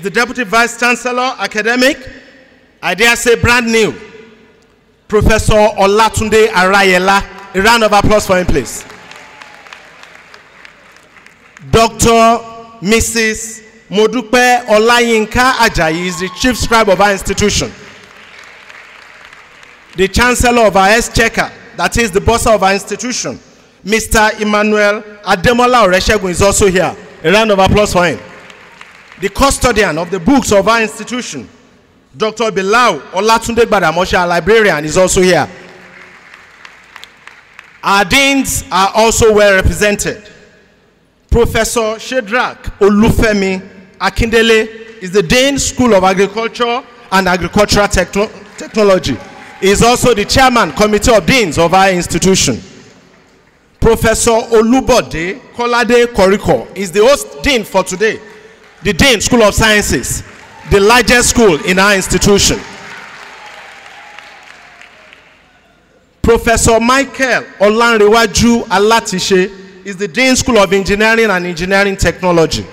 is the Deputy Vice Chancellor, Academic, I dare say brand new, Professor Olatunde Arayela. A round of applause for him, please. Dr. Mrs. Modupe Olayinka Ajayi is the Chief Scribe of our institution. The Chancellor of our Exchequer, that is the boss of our institution, Mr. Emmanuel Ademola Oreshegun is also here. A round of applause for him the custodian of the books of our institution, Dr. Bilal Olatunde Gbadamosha, our librarian, is also here. Our deans are also well represented. Professor Shedrack Olufemi Akindele is the Dean School of Agriculture and Agricultural Techno- Technology. He is also the chairman committee of deans of our institution. Professor Olubode Kolade Koriko is the host dean for today, the Dean School of Sciences, the largest school in our institution. Professor Michael Olanrewaju Alatishe is the Dean School of Engineering and Engineering Technology.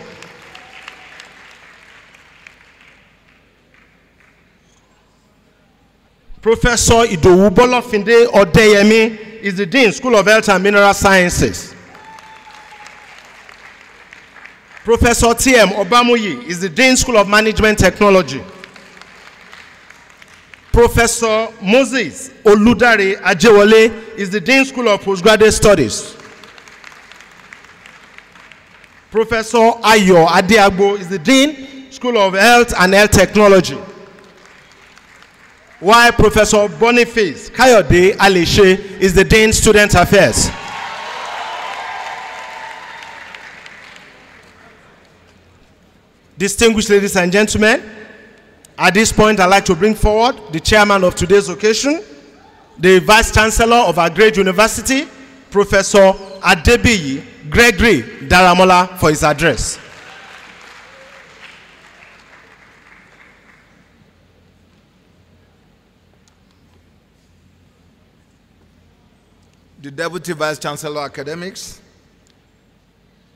Professor Idowu Bolofinde Odeyemi is the Dean School of Health and Mineral Sciences. Professor T.M. Obamuyi is the Dean School of Management Technology. Professor Moses Oludare Ajewole is the Dean School of Postgraduate Studies. Professor Ayo Adeagbo is the Dean School of Health and Health Technology. While Professor Boniface Kayode Aleshe is the Dean Student Affairs. Distinguished ladies and gentlemen, at this point, I'd like to bring forward the chairman of today's occasion, the vice chancellor of our great university, Professor Adebiyi Gregory Daramola, for his address. the Deputy Vice Chancellor Academics,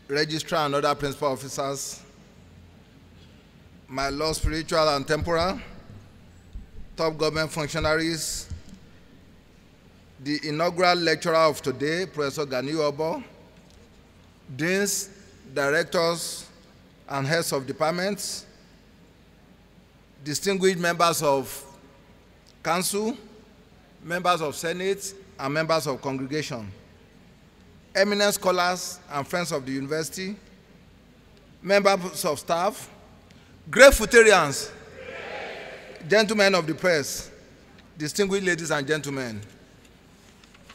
Registrar and other principal officers, my Lord spiritual and temporal, top government functionaries, the inaugural lecturer of today, Professor Gani Oboh, deans, directors, and heads of departments, distinguished members of council, members of senate, and members of congregation, eminent scholars and friends of the university, members of staff, great futarians, gentlemen of the press, distinguished ladies and gentlemen,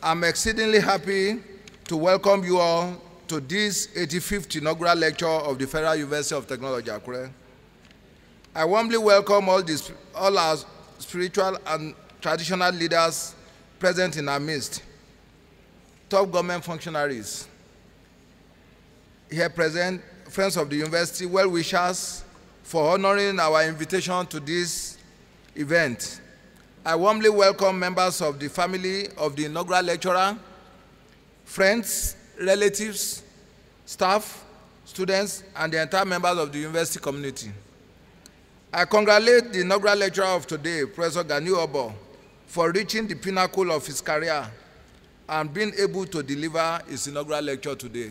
I'm exceedingly happy to welcome you all to this 85th inaugural lecture of the Federal University of Technology, Akure. I warmly welcome all, this, all our spiritual and traditional leaders present in our midst, top government functionaries, here present, friends of the university, well-wishers for honoring our invitation to this event. I warmly welcome members of the family of the inaugural lecturer, friends, relatives, staff, students, and the entire members of the university community. I congratulate the inaugural lecturer of today, Professor Gani Obo, for reaching the pinnacle of his career and being able to deliver his inaugural lecture today.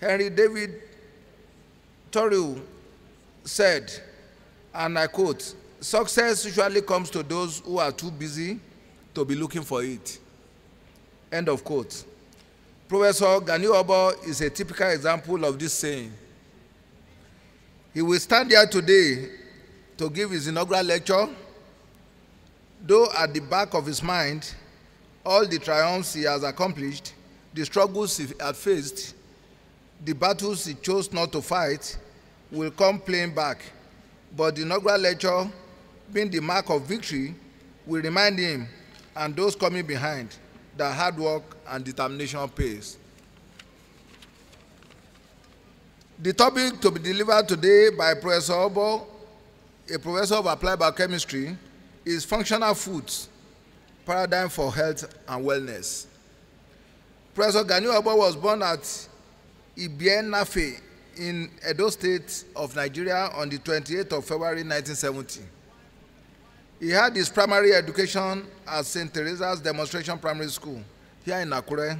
Henry David Thoreau said, and I quote, success usually comes to those who are too busy to be looking for it. End of quote. Professor Gani Oboh is a typical example of this saying. He will stand here today to give his inaugural lecture, though at the back of his mind, all the triumphs he has accomplished, the struggles he had faced, the battles he chose not to fight, will come playing back. But the inaugural lecture, being the mark of victory, will remind him and those coming behind that hard work and determination pays. The topic to be delivered today by Professor Obo, a professor of applied biochemistry, is functional foods, paradigm for health and wellness. Professor Gani Obo was born at Ibienafe in Edo State of Nigeria on the 28th of February 1970. He had his primary education at St. Teresa's Demonstration Primary School here in Akure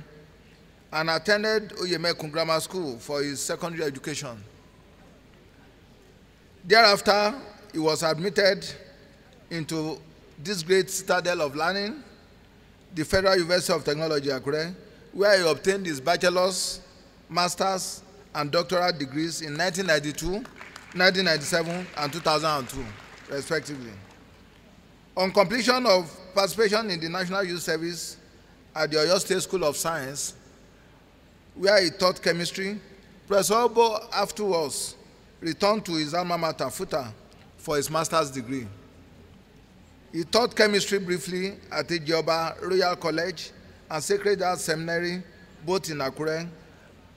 and attended Oyemekun Grammar School for his secondary education. Thereafter, he was admitted into this great citadel of learning, the Federal University of Technology, Akure, where he obtained his bachelor's, master's, and doctoral degrees in 1992, 1997, and 2002, respectively. On completion of participation in the National Youth Service at the Oyo State School of Science, where he taught chemistry, Professor Obo afterwards returned to his alma mater, FUTA, for his master's degree. He taught chemistry briefly at Ejioba Royal College and Sacred Heart Seminary, both in Akure,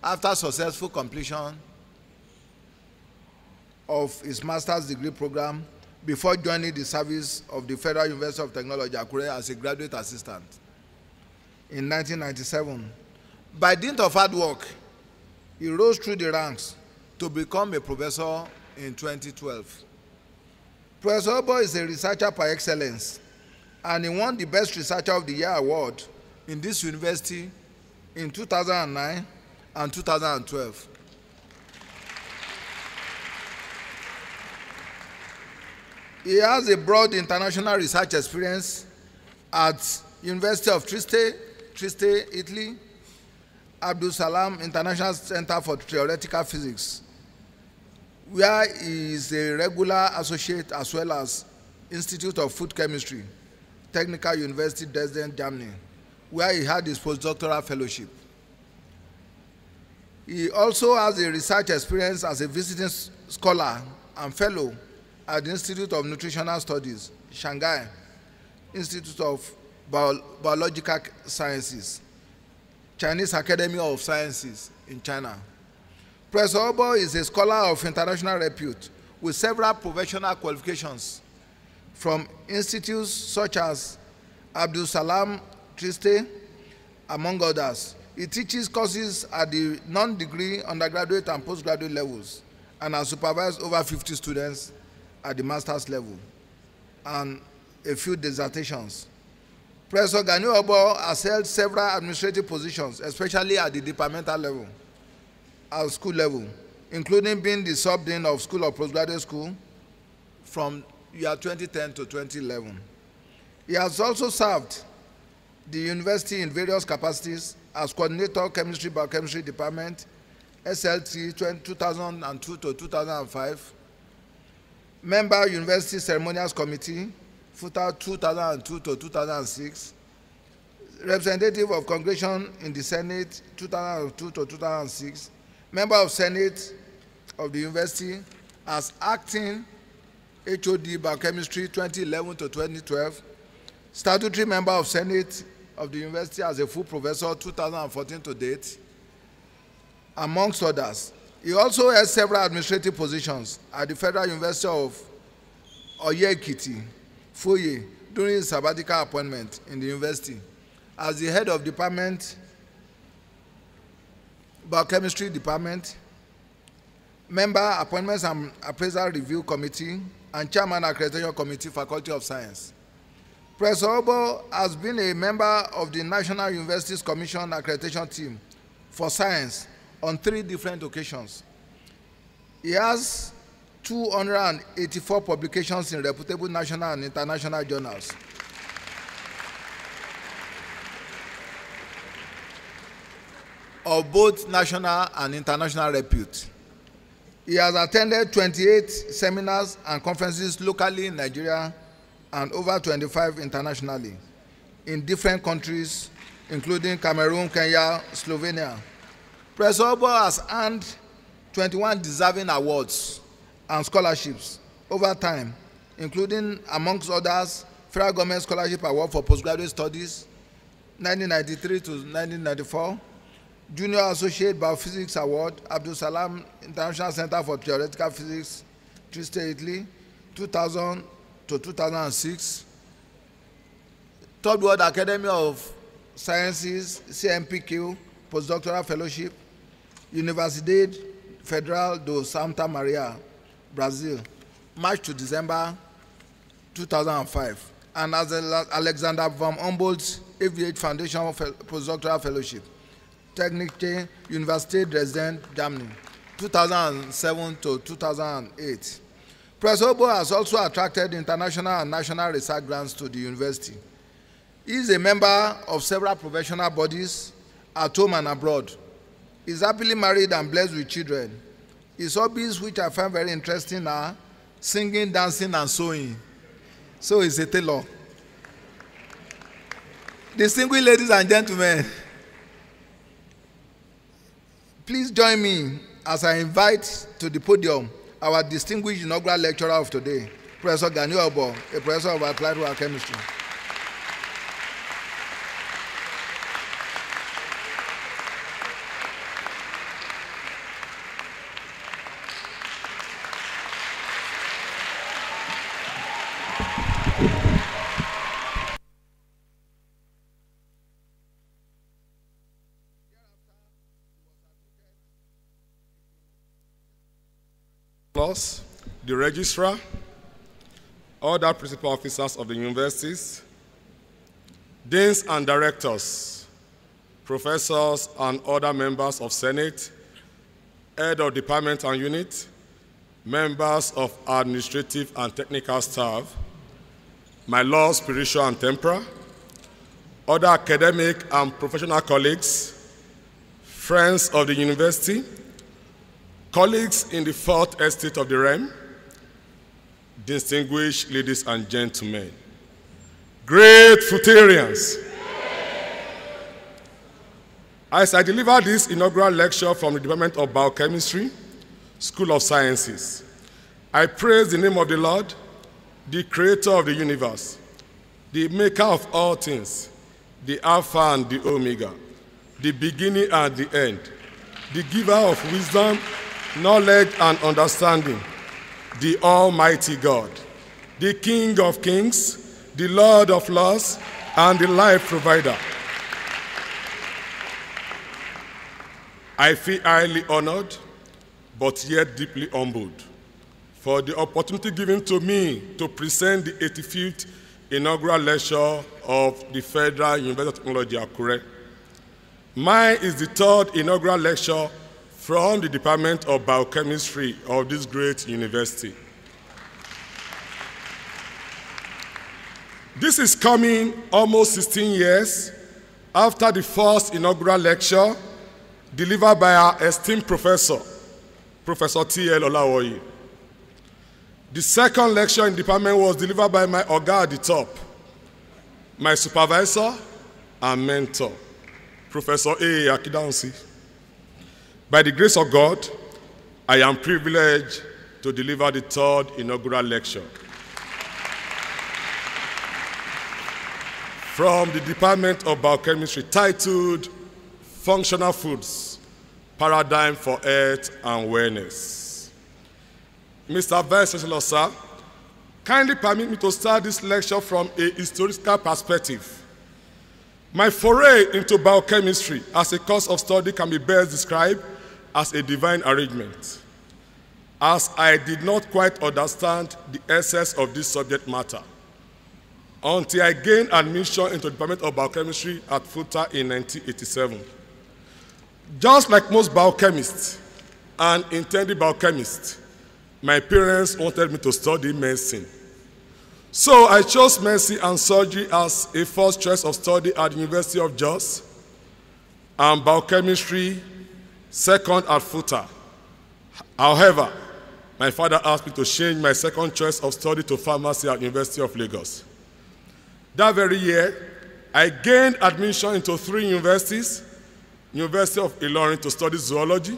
after successful completion of his master's degree program before joining the service of the Federal University of Technology, Akure, as a graduate assistant in 1997. By dint of hard work, he rose through the ranks to become a professor in 2012. Professor Obo is a researcher by excellence, and he won the Best Researcher of the Year award in this university in 2009 and 2012. He has a broad international research experience at University of Trieste, Trieste, Italy, Abdul Salam International Center for Theoretical Physics, where he is a regular associate as well as Institute of Food Chemistry, Technical University Dresden, Germany, where he had his postdoctoral fellowship. He also has a research experience as a visiting scholar and fellow at the Institute of Nutritional Studies, Shanghai, Institute of Bio Biological Sciences, Chinese Academy of Sciences in China. Professor Oboh is a scholar of international repute with several professional qualifications from institutes such as Abdus Salam Trieste, among others. He teaches courses at the non-degree undergraduate and postgraduate levels and has supervised over 50 students at the master's level and a few dissertations. Professor Gani Obo has held several administrative positions, especially at the departmental level, at school level, including being the sub-dean of School of Postgraduate School from year 2010 to 2011. He has also served the university in various capacities as coordinator chemistry biochemistry department SLT 2002 to 2005, member university ceremonials committee FUTA 2002 to 2006, representative of congregation in the Senate 2002 to 2006, member of Senate of the university as acting HOD biochemistry 2011 to 2012, statutory member of Senate of the university as a full professor 2014 to date, amongst others. He also held several administrative positions at the Federal University of Oye-Ekiti, Foye, during his sabbatical appointment in the university as the head of department, biochemistry department, member appointments and appraisal review committee, and chairman accreditation committee, faculty of science. Professor Oboh has been a member of the National Universities Commission accreditation team for science on three different occasions. He has 284 publications in reputable national and international journals. of both national and international repute. He has attended 28 seminars and conferences locally in Nigeria and over 25 internationally in different countries, including Cameroon, Kenya, Slovenia. Obo has earned 21 deserving awards and scholarships over time, including, amongst others, Federal Government Scholarship Award for Postgraduate Studies, 1993 to 1994, Junior Associate Biophysics Award, Abdul Salam International Center for Theoretical Physics, Trieste, Italy, 2000 to 2006. Third World Academy of Sciences, CMPQ, Postdoctoral Fellowship, Universidade Federal do Santa Maria, Brazil, March to December 2005. And as Alexander von Humboldt's AVH Foundation Postdoctoral Fellowship, Technische Universität Dresden, Germany, 2007 to 2008. Obo has also attracted international and national research grants to the university. He is a member of several professional bodies at home and abroad. He is happily married and blessed with children. His hobbies, which I find very interesting, are singing, dancing, and sewing. So he's a tailor. Distinguished ladies and gentlemen, Please join me as I invite to the podium our distinguished inaugural lecturer of today, Professor Gani Obo, a professor of applied chemistry. The registrar, other principal officers of the universities, deans and directors, professors and other members of Senate, head of department and unit, members of administrative and technical staff, my law, spiritual and temporal, other academic and professional colleagues, friends of the university, colleagues in the fourth estate of the realm, distinguished ladies and gentlemen, great Futarians. As I deliver this inaugural lecture from the Department of Biochemistry, School of Sciences, I praise the name of the Lord, the creator of the universe, the maker of all things, the Alpha and the Omega, the beginning and the end, the giver of wisdom, knowledge, and understanding the Almighty God, the King of kings, the Lord of lords, and the life provider. I feel highly honored, but yet deeply humbled for the opportunity given to me to present the 85th inaugural lecture of the Federal University of Technology, Akure. Mine is the third inaugural lecture from the Department of Biochemistry of this great university. This is coming almost 16 years after the first inaugural lecture delivered by our esteemed professor, Professor T.L. Olawoye. The second lecture in the department was delivered by my Oga at the top, my supervisor and mentor, Professor A. Akindahunsi. By the grace of God, I am privileged to deliver the third inaugural lecture. From the Department of Biochemistry titled Functional Foods, Paradigm for Health and Wellness. Mr. Vice Chancellor, sir, kindly permit me to start this lecture from a historical perspective. My foray into biochemistry as a course of study can be best described as a divine arrangement, as I did not quite understand the essence of this subject matter until I gained admission into the Department of Biochemistry at FUTA in 1987. Just like most biochemists and intended biochemists, my parents wanted me to study medicine. So I chose medicine and surgery as a first choice of study at the University of Jos and biochemistry second at FUTA, However, my father asked me to change my second choice of study to pharmacy at University of Lagos. That very year, I gained admission into three universities, University of Ilorin to study zoology,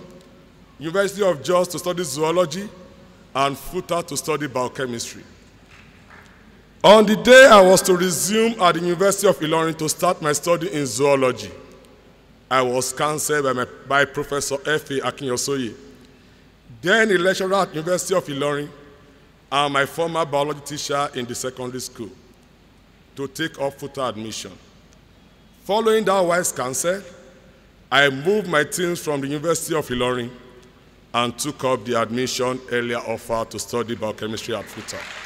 University of Jos to study zoology, and FUTA to study biochemistry. On the day I was to resume at the University of Ilorin to start my study in zoology, I was cancelled by, by Professor F.A. Akinyosoye, then a lecturer at University of Ilorin, and my former biology teacher in the secondary school, to take up FUTA admission. Following that wise counsel, I moved my teams from the University of Ilorin and took up the admission earlier offered to study biochemistry at FUTA.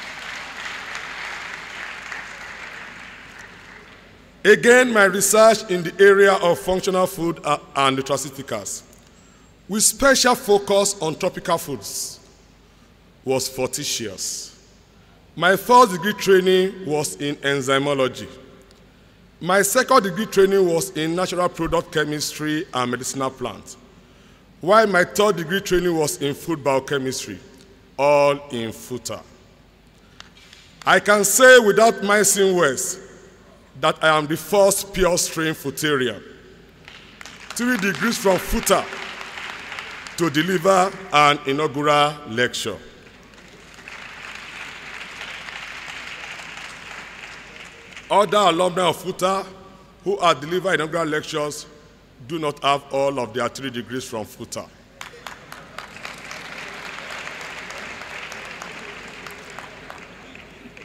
Again, my research in the area of functional food and nutraceuticals, with special focus on tropical foods, was fortuitous. My first degree training was in enzymology. My second degree training was in natural product chemistry and medicinal plants, while my third degree training was in food biochemistry, all in FUTA. I can say without mincing words that I am the first pure strain Futarian, three degrees from FUTA to deliver an inaugural lecture. Other alumni of FUTA who are delivering inaugural lectures do not have all of their three degrees from FUTA.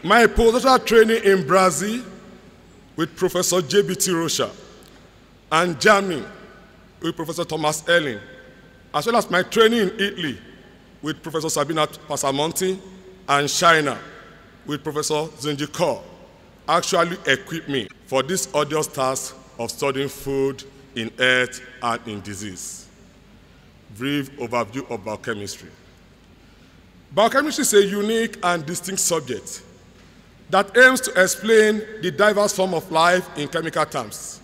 My postdoctoral training in Brazil with Professor J.B.T. Rocha and Germany with Professor Thomas Elling, as well as my training in Italy with Professor Sabina Passamonti and China with Professor Zinji Kaur actually equipped me for this arduous task of studying food in earth and in disease. Brief overview of biochemistry. Biochemistry is a unique and distinct subject that aims to explain the diverse form of life in chemical terms.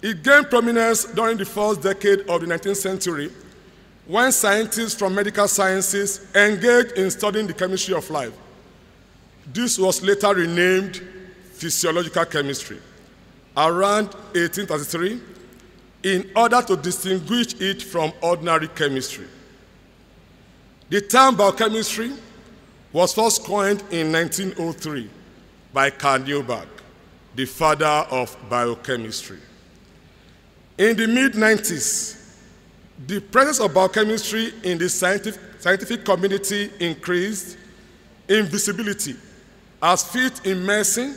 It gained prominence during the first decade of the 19th century when scientists from medical sciences engaged in studying the chemistry of life. This was later renamed physiological chemistry around 1833 in order to distinguish it from ordinary chemistry. The term biochemistry was first coined in 1903 by Carl Newberg, the father of biochemistry. In the mid 90s, the presence of biochemistry in the scientific, scientific community increased in visibility as fields in medicine,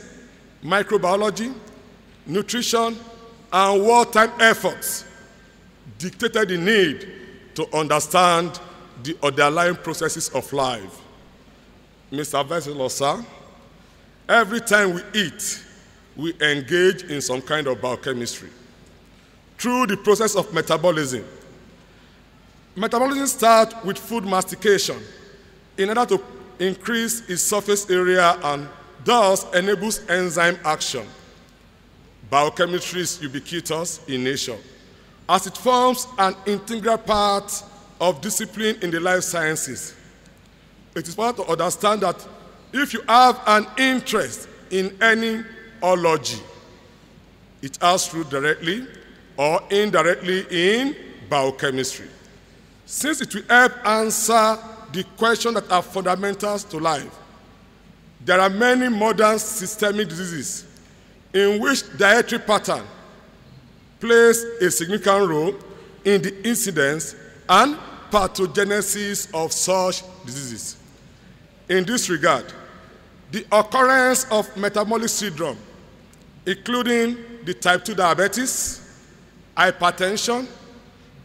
microbiology, nutrition, and wartime efforts dictated the need to understand the underlying processes of life. Mr. Sir, every time we eat, we engage in some kind of biochemistry. Through the process of metabolism, metabolism starts with food mastication in order to increase its surface area and thus enables enzyme action. Biochemistry is ubiquitous in nature as it forms an integral part of discipline in the life sciences. It is important to understand that if you have an interest in any ology, it has through directly or indirectly in biochemistry. Since it will help answer the questions that are fundamentals to life, there are many modern systemic diseases in which dietary pattern plays a significant role in the incidence and pathogenesis of such diseases. In this regard, the occurrence of metabolic syndrome, including the type 2 diabetes, hypertension,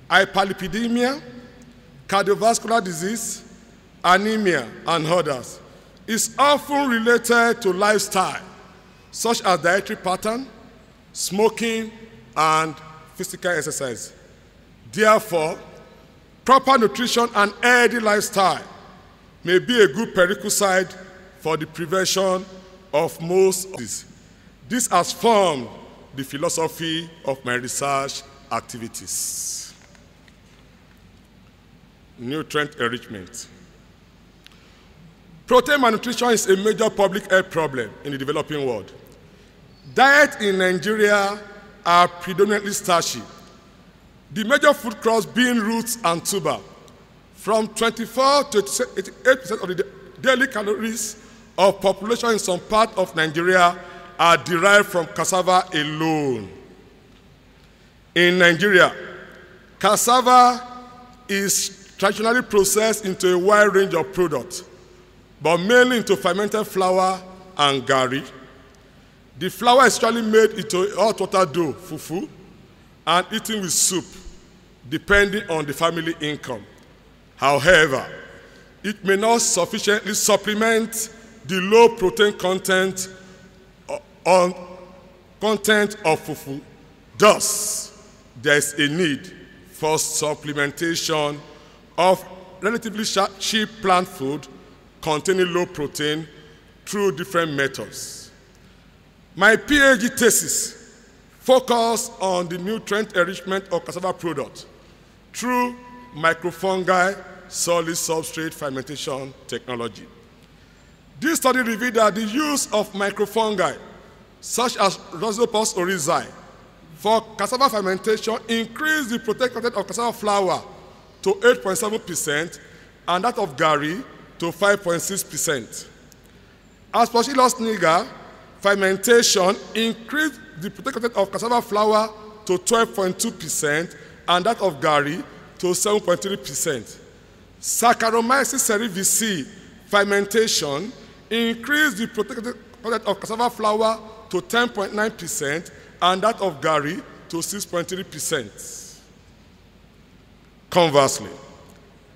hyperlipidemia, cardiovascular disease, anemia, and others, is often related to lifestyle, such as dietary pattern, smoking, and physical exercise. Therefore, proper nutrition and healthy lifestyle may be a good prerequisite for the prevention of most these. This has formed the philosophy of my research activities. nutrient enrichment. Protein malnutrition is a major public health problem in the developing world. Diet in Nigeria are predominantly starchy. The major food crops being roots and tuber. From 24 to 88% of the daily calories of population in some part of Nigeria are derived from cassava alone. In Nigeria, cassava is traditionally processed into a wide range of products, but mainly into fermented flour and gari. The flour is usually made into hot water dough, fufu, and eaten with soup, depending on the family income. However, it may not sufficiently supplement the low protein content uh, on content of fufu. Thus, there is a need for supplementation of relatively cheap plant food containing low protein through different methods. My PhD thesis focused on the nutrient enrichment of cassava products through microfungi solid substrate fermentation technology. This study revealed that the use of microfungi, such as Rhizopus oryzae, for cassava fermentation increased the protein content of cassava flour to 8.7% and that of gari to 5.6%. As for Shilus niger, fermentation increased the protein content of cassava flour to 12.2% and that of gari to 7.3%. Saccharomyces cerevisiae fermentation increased the protein content of cassava flour to 10.9% and that of gari to 6.3%. Conversely,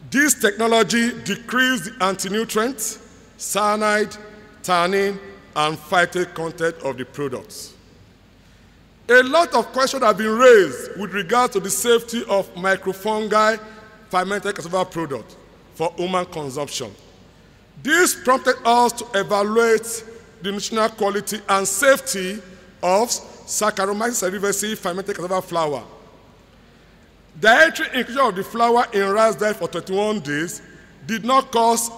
this technology decreased the anti-nutrients, cyanide, tannin, and phytate content of the products. A lot of questions have been raised with regard to the safety of microfungi fermented cassava product for human consumption. This prompted us to evaluate the nutritional quality and safety of Saccharomyces cerevisiae fermented cassava flour. Dietary inclusion of the flour in rice diet for 21 days did not cause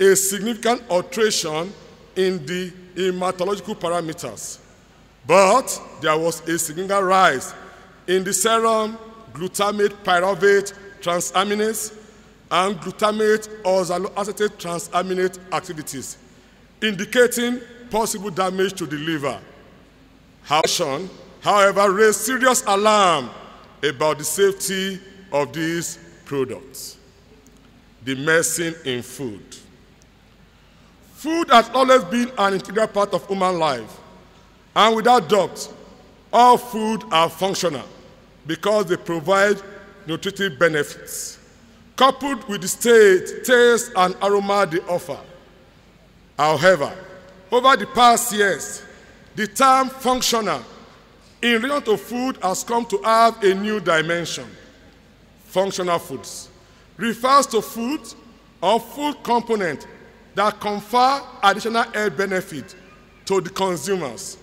a significant alteration in the hematological parameters, but there was a significant rise in the serum glutamate pyruvate transaminase and glutamate oxaloacetate transaminase activities, indicating possible damage to the liver. However, raised serious alarm about the safety of these products. The medicine in food. Food has always been an integral part of human life, and without doubt, all food are functional because they provide nutritive benefits, coupled with the state, taste, and aroma they offer. However, over the past years, the term functional in relation to food has come to have a new dimension. Functional foods refers to food or food component that confer additional health benefit to the consumers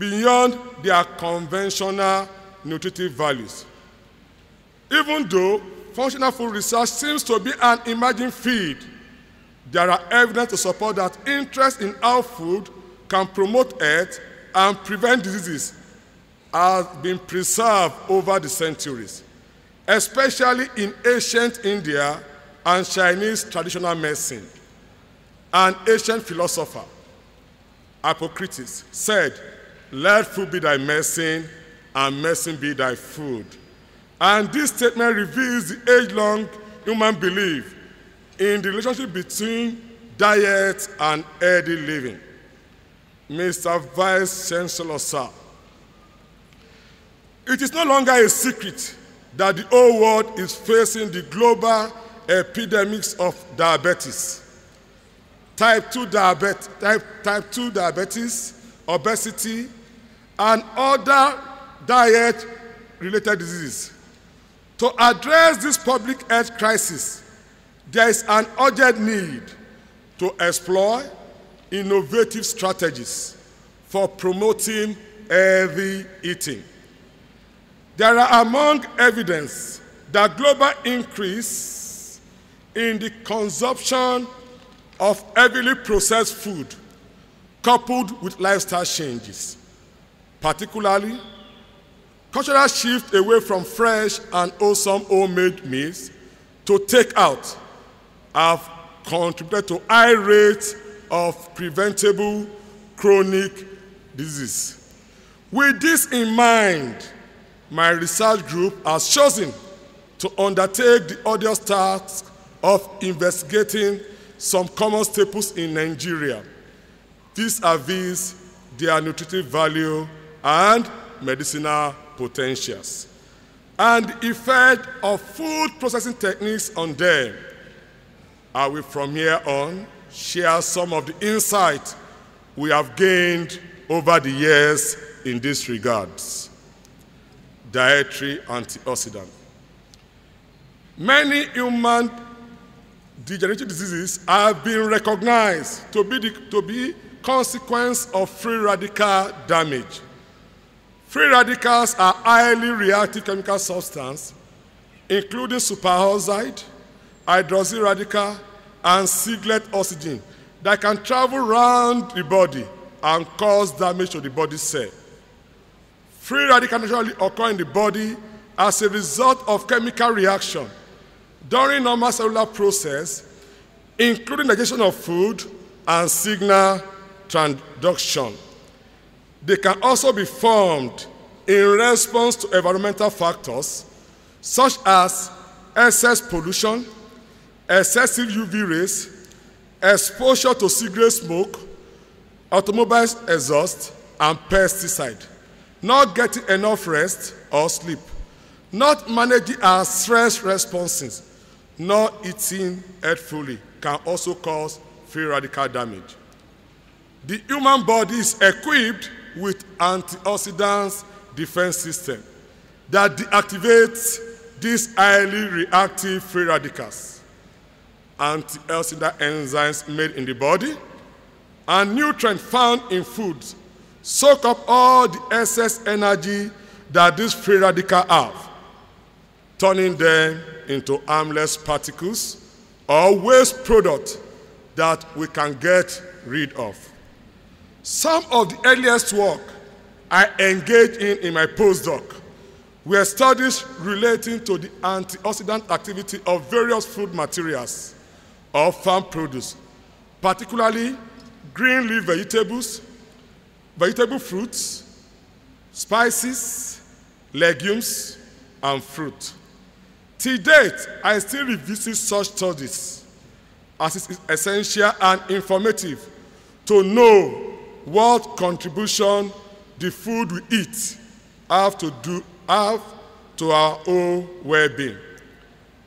beyond their conventional nutritive values. Even though functional food research seems to be an emerging field, there are evidence to support that interest in how food can promote health and prevent diseases has been preserved over the centuries, especially in ancient India and Chinese traditional medicine. An ancient philosopher, Hippocrates, said, Let food be thy medicine, and medicine be thy food. And this statement reveals the age long human belief in the relationship between diet and healthy living. Mr. Vice Chancellor, sir, it is no longer a secret that the whole world is facing the global epidemics of diabetes. Type 2 diabetes, type, type 2 diabetes, obesity, and other diet related diseases. To address this public health crisis, there is an urgent need to explore innovative strategies for promoting healthy eating. There are among evidence that global increase in the consumption of heavily processed food coupled with lifestyle changes, particularly cultural shift away from fresh and wholesome homemade meals to take out have contributed to high rates of preventable chronic disease. With this in mind, my research group has chosen to undertake the odious task of investigating some common staples in Nigeria vis-a-vis their nutritive value and medicinal potentials, and effect of food processing techniques on them. I will from here on share some of the insight we have gained over the years in these regards. Dietary antioxidant. Many human degenerative diseases have been recognized to be, the, to be consequence of free radical damage. Free radicals are highly reactive chemical substances, including superoxide, hydroxyl radical, and singlet oxygen that can travel around the body and cause damage to the body cell. Free radicals naturally occur in the body as a result of chemical reaction during normal cellular process, including digestion of food and signal transduction. They can also be formed in response to environmental factors such as excess pollution, excessive UV rays, exposure to cigarette smoke, automobile exhaust, and pesticide, not getting enough rest or sleep, not managing our stress responses, not eating healthfully can also cause free radical damage. The human body is equipped with antioxidants defense system that deactivates these highly reactive free radicals. Antioxidant enzymes made in the body and nutrients found in foods soak up all the excess energy that these free radicals have, turning them into harmless particles or waste products that we can get rid of. Some of the earliest work I engaged in in my postdoc were studies relating to the antioxidant activity of various food materials or farm produce, particularly green leaf vegetables, vegetable fruits, spices, legumes, and fruit. To date, I still revisit such studies as it is essential and informative to know what contribution the food we eat have to do have to our own well-being.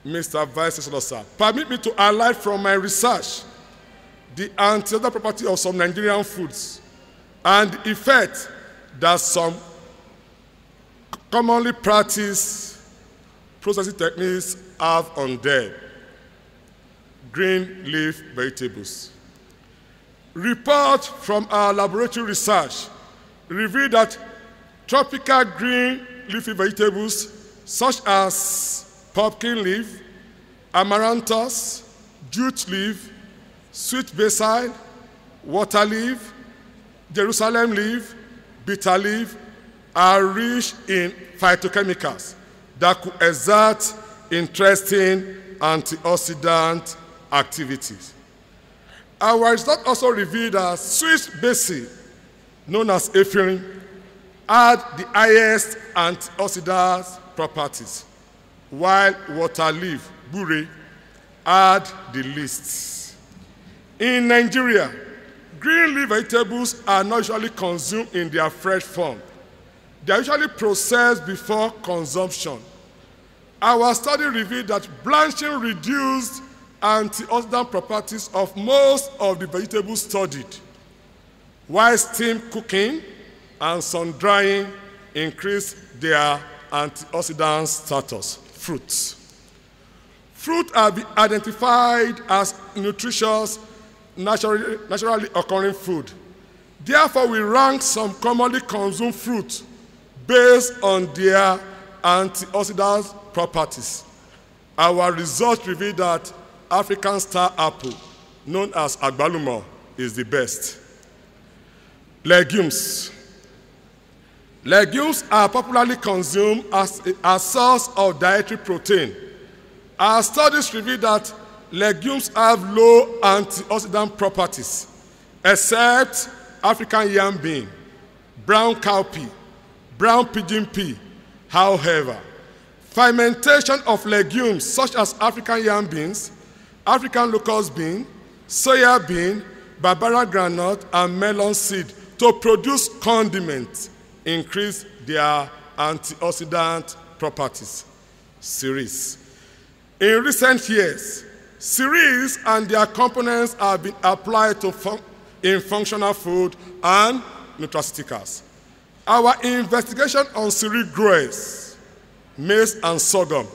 Mr. Vice Chancellor, sir, permit me to highlight from my research the antioxidant property of some Nigerian foods and the effect that some commonly practiced processing techniques have on them. Green leaf vegetables. Report from our laboratory research revealed that tropical green leafy vegetables such as pumpkin leaf, amaranthus, jute leaf, sweet basil, water leaf, Jerusalem leaf, bitter leaf are rich in phytochemicals that could exert interesting antioxidant activities. Our result also revealed that Swiss basil, known as ephedrine, had the highest antioxidant properties, while water leaf, bure, had the least. In Nigeria, green leaf vegetables are not usually consumed in their fresh form. They are usually processed before consumption. Our study revealed that blanching reduced antioxidant properties of most of the vegetables studied, while steam cooking and sun drying increased their antioxidant status. Fruits. Fruit have been identified as nutritious, naturally, naturally occurring food. Therefore, we rank some commonly consumed fruits based on their antioxidant properties. Our results reveal that African star apple, known as agbalumo, is the best. Legumes. Legumes are popularly consumed as a source of dietary protein. Our studies reveal that legumes have low antioxidant properties, except African yam bean, brown cowpea, brown pigeon pea. However, fermentation of legumes such as African yam beans, African locust bean, soya bean, barbara groundnut, and melon seed to produce condiments increase their antioxidant properties. Cereals. In recent years, cereals and their components have been applied to fun- in functional food and nutraceuticals. Our investigation on cereal growers, maize and sorghum,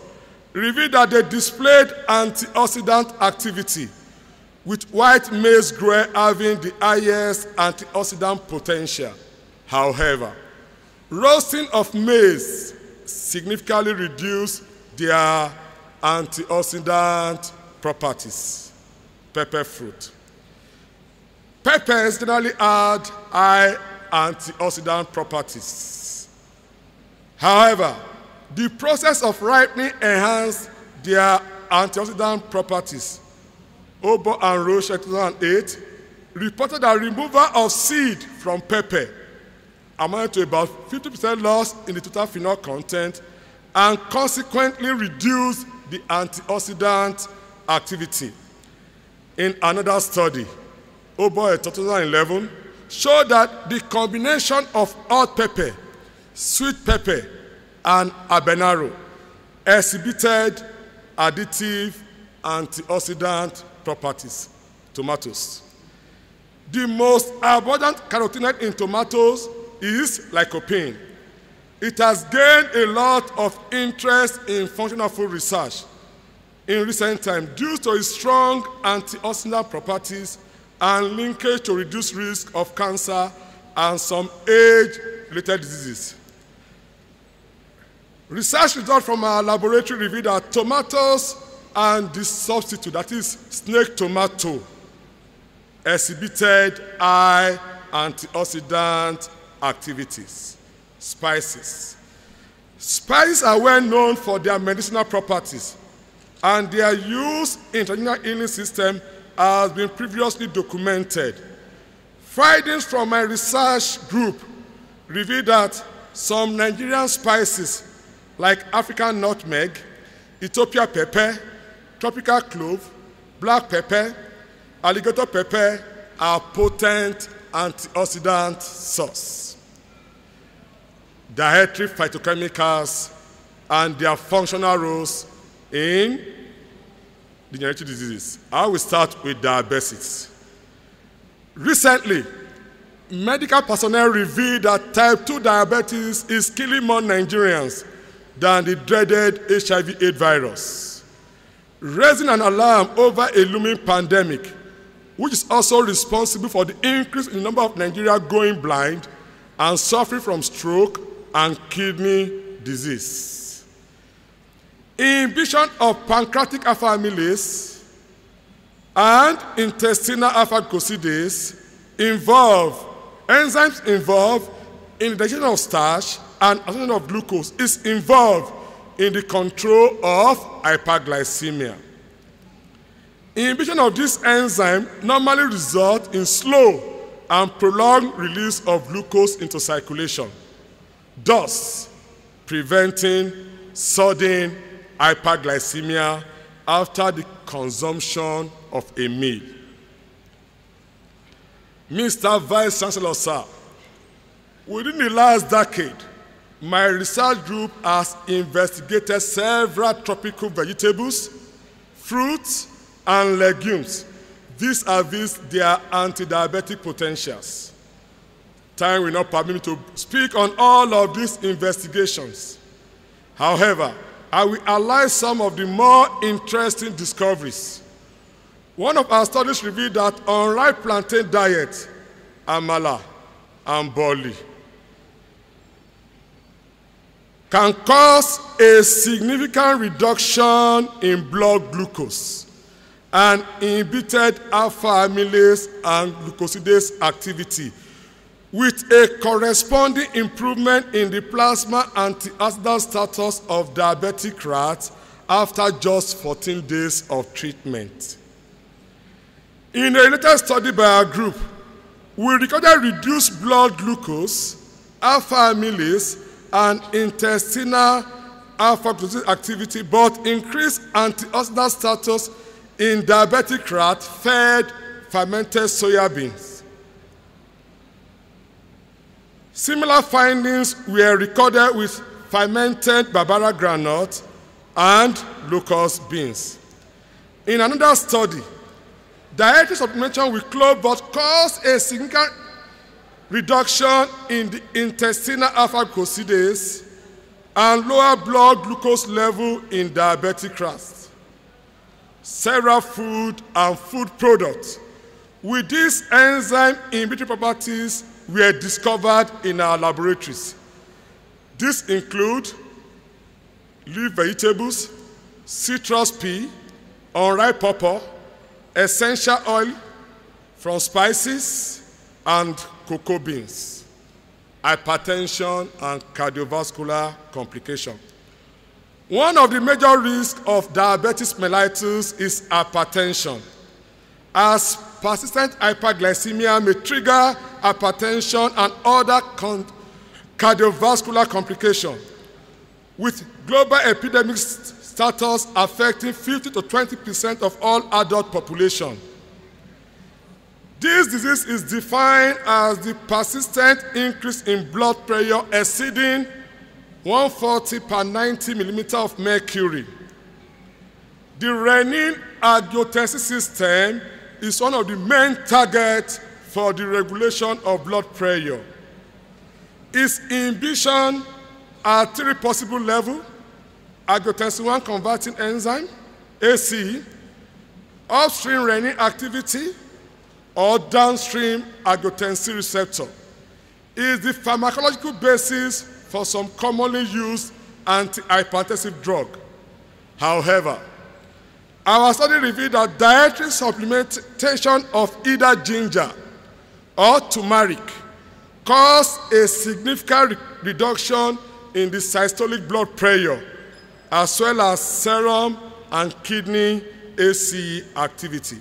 revealed that they displayed antioxidant activity, with white maize grower having the highest antioxidant potential. However, roasting of maize significantly reduced their antioxidant properties. Pepper fruit. Peppers generally add high antioxidant properties. However, the process of ripening enhanced their antioxidant properties. Obo and Roche 2008 reported that removal of seed from pepper amounted to about 50% loss in the total phenol content and consequently reduced the antioxidant activity. In another study, Obo et 2011 showed that the combination of hot pepper, sweet pepper, and habanero exhibited additive antioxidant properties. Tomatoes. The most abundant carotenoid in tomatoes is lycopene. It has gained a lot of interest in functional food research in recent times due to its strong antioxidant properties and linkage to reduced risk of cancer and some age-related diseases. Research results from our laboratory reveal that tomatoes and the substitute, that is snake tomato, exhibited high antioxidant activities. Spices. Spices are well known for their medicinal properties, and their use in traditional healing system has been previously documented. Findings from my research group reveal that some Nigerian spices like African nutmeg, Ethiopia pepper, tropical clove, black pepper, alligator pepper are potent antioxidant source. Dietary phytochemicals and their functional roles in degenerative diseases. I will start with diabetes. Recently, medical personnel revealed that type 2 diabetes is killing more Nigerians than the dreaded HIV AIDS virus, raising an alarm over a looming pandemic, which is also responsible for the increase in the number of Nigerians going blind and suffering from stroke and kidney disease. Inhibition of pancreatic alpha amylase and intestinal alpha glucosidase involve enzymes involved in the digestion of starch and absorption of glucose is involved in the control of hyperglycemia. Inhibition of this enzyme normally results in slow and prolonged release of glucose into circulation, thus preventing sudden hyperglycemia after the consumption of a meal. Mr. Vice Chancellor, sir, within the last decade, my research group has investigated several tropical vegetables, fruits, and legumes These are these their anti-diabetic potentials. Time will not permit me to speak on all of these investigations. However, I will highlight some of the more interesting discoveries. One of our studies revealed that on unripe plantain diet, amala, and barley can cause a significant reduction in blood glucose and inhibited alpha amylase and glucosidase activity with a corresponding improvement in the plasma antioxidant status of diabetic rats after just 14 days of treatment. In a related study by our group, we recorded reduced blood glucose, alpha amylase, and intestinal alpha glucosidase activity, but increased antioxidant status in diabetic rat fed fermented soya beans. Similar findings were recorded with fermented barbara granite and locust beans. In another study, dietary supplementation with clobot caused a significant reduction in the intestinal alpha glucosidase and lower blood glucose level in diabetic rats. Several food and food products with these enzyme inhibitory properties were discovered in our laboratories. These include leaf vegetables, citrus pea, unripe pawpaw, essential oil from spices, and cocoa beans, hypertension, and cardiovascular complication. One of the major risks of diabetes mellitus is hypertension, as persistent hyperglycemia may trigger hypertension and other cardiovascular complications, with global epidemic status affecting 50 to 20 percent of all adult population. This disease is defined as the persistent increase in blood pressure exceeding 140 per 90 millimeter of mercury. The renin angiotensin system is one of the main targets for the regulation of blood pressure. Its inhibition at three possible levels angiotensin 1 converting enzyme, ACE, upstream renin activity, or downstream angiotensin receptor is the pharmacological basis for some commonly used antihypertensive drug. However, our study revealed that dietary supplementation of either ginger or turmeric caused a significant re reduction in the systolic blood pressure as well as serum and kidney ACE activity.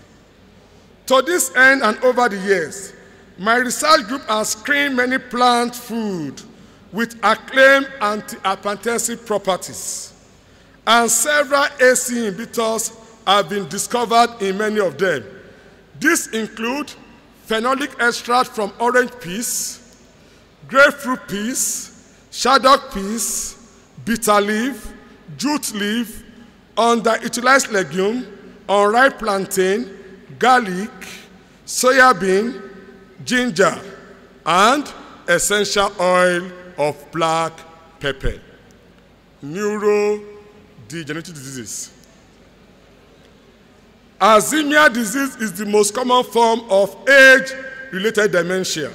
To this end and over the years, my research group has screened many plant food with acclaimed antihypertensive properties, and several ACE inhibitors have been discovered in many of them. These include phenolic extract from orange peas, grapefruit peas, shaddock peas, bitter leaf, jute leaf, underutilized legume, unripe plantain, garlic, soya bean, ginger, and essential oil of black pepper. Neurodegenerative diseases. Alzheimer's disease is the most common form of age-related dementia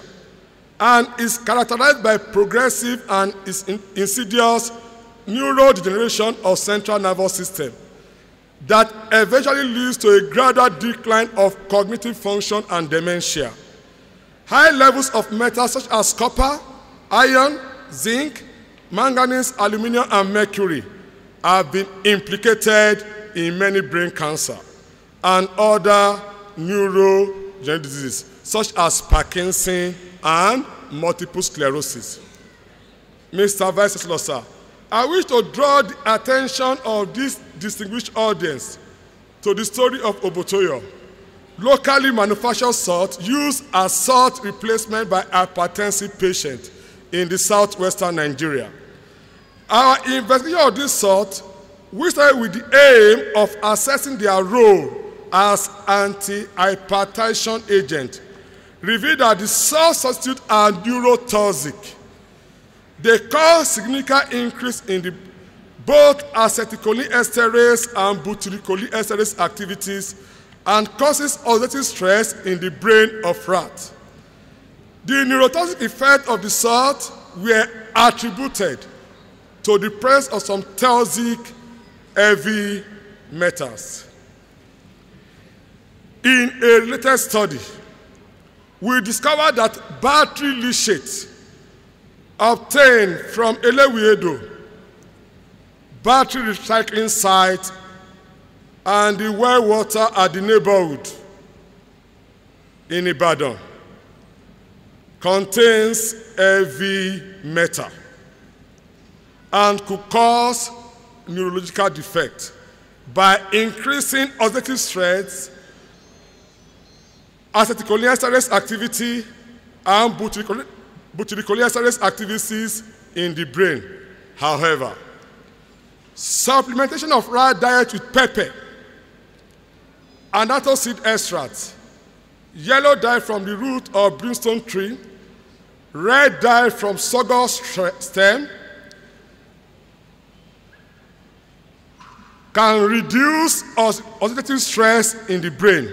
and is characterized by progressive and insidious neurodegeneration of central nervous system that eventually leads to a gradual decline of cognitive function and dementia. High levels of metals such as copper, iron, zinc, manganese, aluminum, and mercury have been implicated in many brain cancer and other neurodegenerative diseases such as Parkinson and multiple sclerosis. Mr. Vice Chancellor, I wish to draw the attention of this distinguished audience to the story of Obotoyo, locally manufactured salt used as salt replacement by hypertensive patients in the southwestern Nigeria. Our investigation of this salt, we started with the aim of assessing their role as anti-hypertension agent, revealed that the salt substitutes are neurotoxic they cause significant increase in the both acetylcholinesterase and butyrylcholinesterase activities and causes oxidative stress in the brain of rats. The neurotoxic effect of the salt were attributed to the presence of some toxic heavy metals. In a related study, we discovered that battery leachate obtained from Elewiedo battery recycling site and the well water at the neighborhood in Ibadan contains heavy metal and could cause neurological defect by increasing oxidative stress, acetylcholinesterase activity, and butyrichol- butyrylcholinesterase activities in the brain. However, supplementation of rice diet with pepper and seed extract, yellow dye from the root of brimstone tree, red dye from sorghum stem, can reduce oxidative stress in the brain.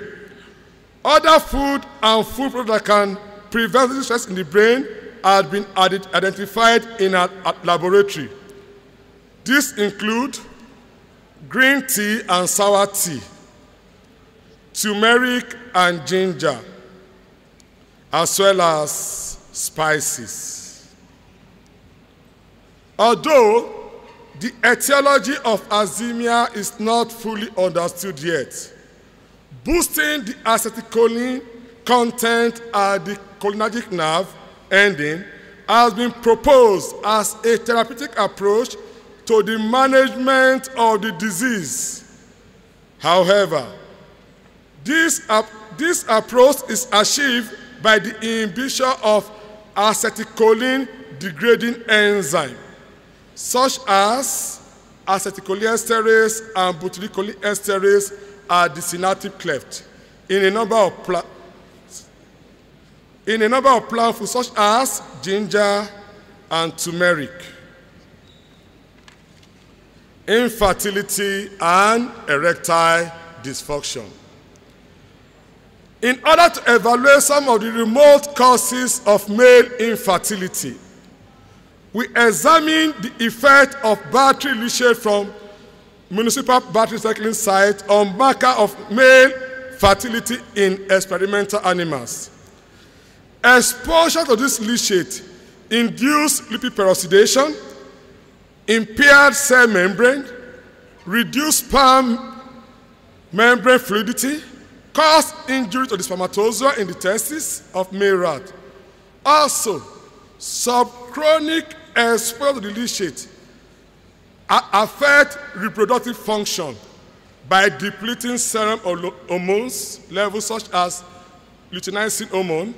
Other food and food products that can prevent stress in the brain have been ide- identified in a laboratory. These include green tea and sour tea, turmeric and ginger, as well as spices. Although the etiology of azemia is not fully understood yet. Boosting the acetylcholine content at the cholinergic nerve ending has been proposed as a therapeutic approach to the management of the disease. However, this, ap- this approach is achieved by the inhibition of acetylcholine degrading enzyme such as acetylcholinesterase and butyrylcholinesterase at the synaptic cleft in a number of in a number of plant foods such as ginger and turmeric. Infertility and erectile dysfunction. In order to evaluate some of the remote causes of male infertility, we examine the effect of battery leachate from municipal battery recycling site on marker of male fertility in experimental animals. Exposure to this leachate induced lipid peroxidation, impaired cell membrane, reduced sperm membrane fluidity, caused injury to the spermatozoa in the testes of male rat. Also, subchronic exposure to the leachate affect reproductive function by depleting serum hormones levels such as luteinizing hormone,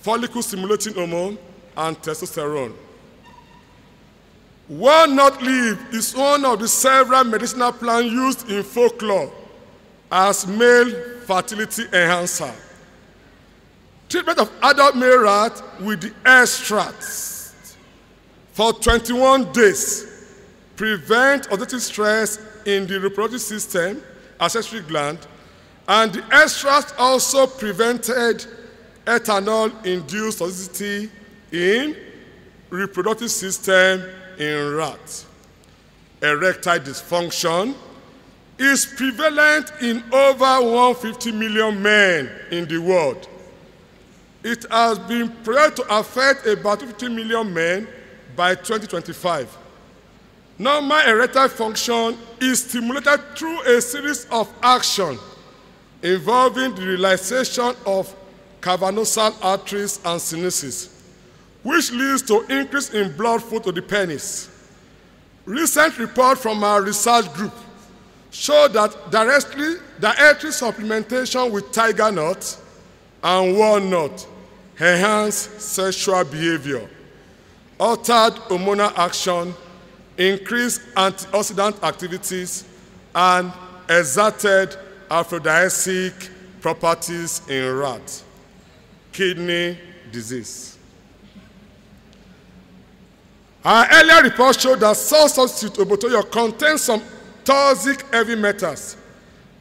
follicle stimulating hormone, and testosterone. Walnut leaf is one of the several medicinal plants used in folklore as male fertility enhancer. Treatment of adult male rat with the extracts for 21 days prevent oxidative stress in the reproductive system, accessory gland, and the extract also prevented ethanol-induced toxicity in reproductive system in rats. Erectile dysfunction is prevalent in over 150 million men in the world. It has been projected to affect about 50 million men by 2025. Normal erectile function is stimulated through a series of actions involving the relaxation of cavernosal arteries and sinuses, which leads to increase in blood flow to the penis. Recent report from our research group show that directly dietary supplementation with tiger nut and walnut enhance sexual behavior, altered hormonal action, increased antioxidant activities, and exerted aphrodisiac properties in rat. Kidney disease. Our earlier report showed that salt substitute obotoyo contains some toxic heavy metals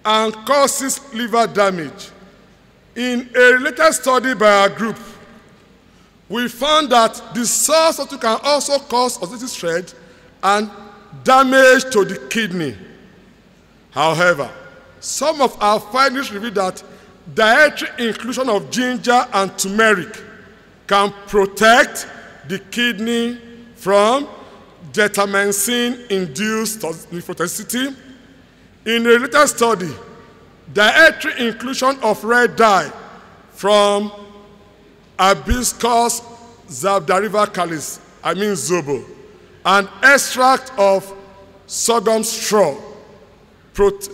and causes liver damage. In a related study by our group, we found that the salt substitute can also cause oxidative stress and damage to the kidney. However, some of our findings reveal that dietary inclusion of ginger and turmeric can protect the kidney from determincin-induced nephrotoxicity. In a related study, dietary inclusion of red dye from hibiscus sabdariffa calyx, I mean zobo, and extract of sorghum straw prot-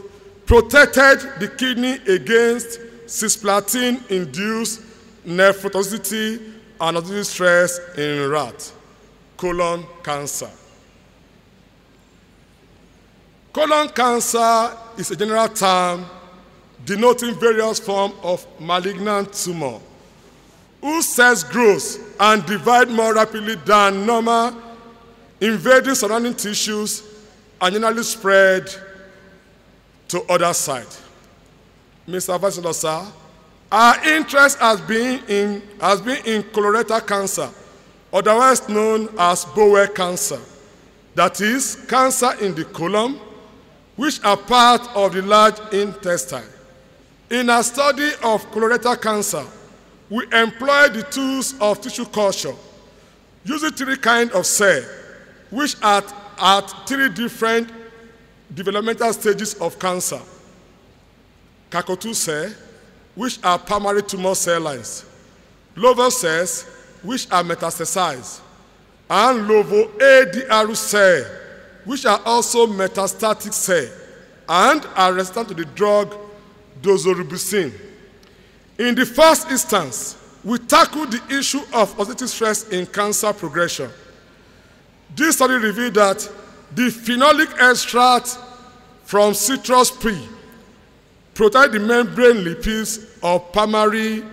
protected the kidney against cisplatin-induced nephrotoxicity and oxidative stress in rat, colon cancer. Colon cancer is a general term denoting various forms of malignant tumor whose cells grows and divide more rapidly than normal, invading surrounding tissues and generally spread to other sites. Mr. Sir, our interest has been in has been in colorectal cancer, otherwise known as bowel cancer. That is, cancer in the colon, which are part of the large intestine. In our study of colorectal cancer, we employ the tools of tissue culture using three kinds of cells, which are at three different developmental stages of cancer. Caco-2 cells, which are primary tumor cell lines, Lovo cells, which are metastasized, and Lovo ADR cells, which are also metastatic cells and are resistant to the drug doxorubicin. In the first instance, we tackled the issue of oxidative stress in cancer progression. This study revealed that the phenolic extract from citrus tree protect the membrane lipids of primary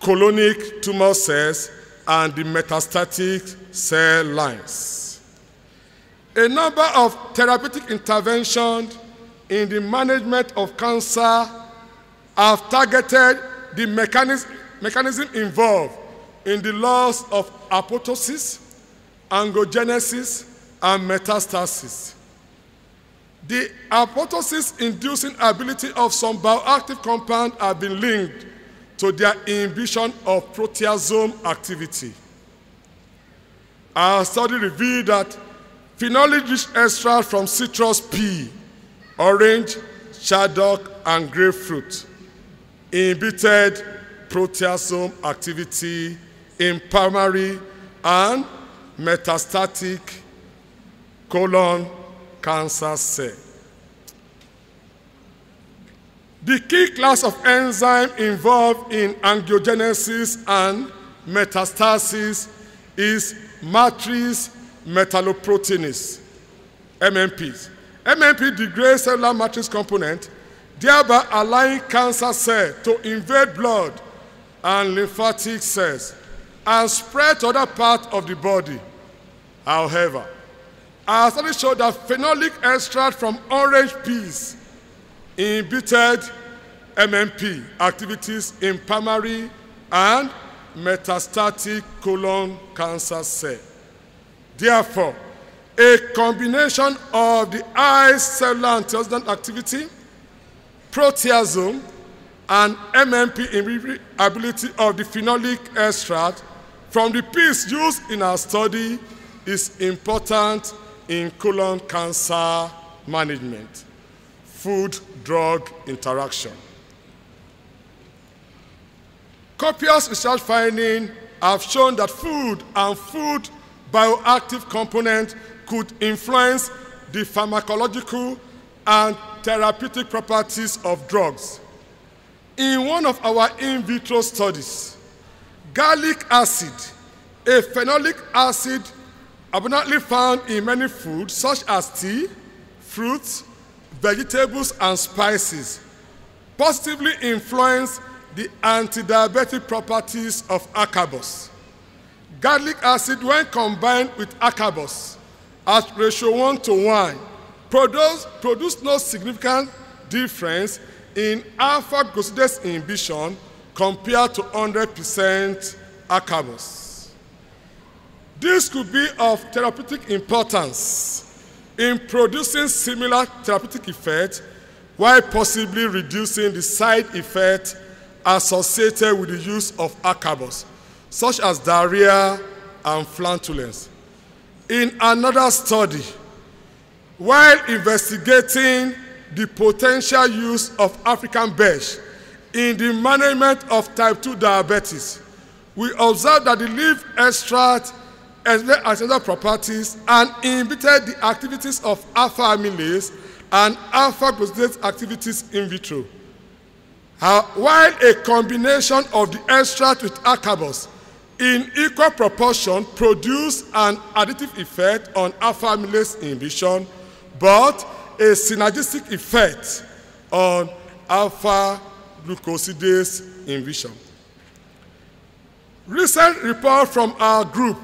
colonic tumor cells and the metastatic cell lines. A number of therapeutic interventions in the management of cancer have targeted the mechanism, mechanism involved in the loss of apoptosis, angiogenesis, and metastasis. The apoptosis inducing ability of some bioactive compounds have been linked to their inhibition of proteasome activity. Our study revealed that phenolic extract from citrus pea, orange, shaddock, and grapefruit inhibited proteasome activity in primary and metastatic colon cancer cell. The key class of enzyme involved in angiogenesis and metastasis is matrix metalloproteinase, MMPs. MMP degrades cellular matrix component, thereby allowing cancer cells to invade blood and lymphatic cells and spread to other parts of the body. However, our study showed that phenolic extract from orange peas inhibited MMP activities in primary and metastatic colon cancer cell. Therefore, a combination of the high cellular antioxidant activity, proteasome, and MMP inhibitability of the phenolic extract from the peas used in our study is important in colon cancer management. Food drug interaction. Copious research findings have shown that food and food bioactive components could influence the pharmacological and therapeutic properties of drugs. In one of our in vitro studies, gallic acid, a phenolic acid abundantly found in many foods such as tea, fruits, vegetables, and spices, positively influence the anti-diabetic properties of acarbose. Garlic acid, when combined with acarbose at ratio 1 to 1, produce, produce no significant difference in alpha glucosidase inhibition compared to 100% acarbose. This could be of therapeutic importance in producing similar therapeutic effects while possibly reducing the side effects associated with the use of acarbose, such as diarrhea and flatulence. In another study, while investigating the potential use of African beige in the management of type 2 diabetes, we observed that the leaf extract exhibited other properties and inhibited the activities of alpha amylase and alpha glucosidase activities in vitro. Uh, while a combination of the extract with acarbose in equal proportion produced an additive effect on alpha amylase inhibition, but a synergistic effect on alpha glucosidase inhibition. Recent report from our group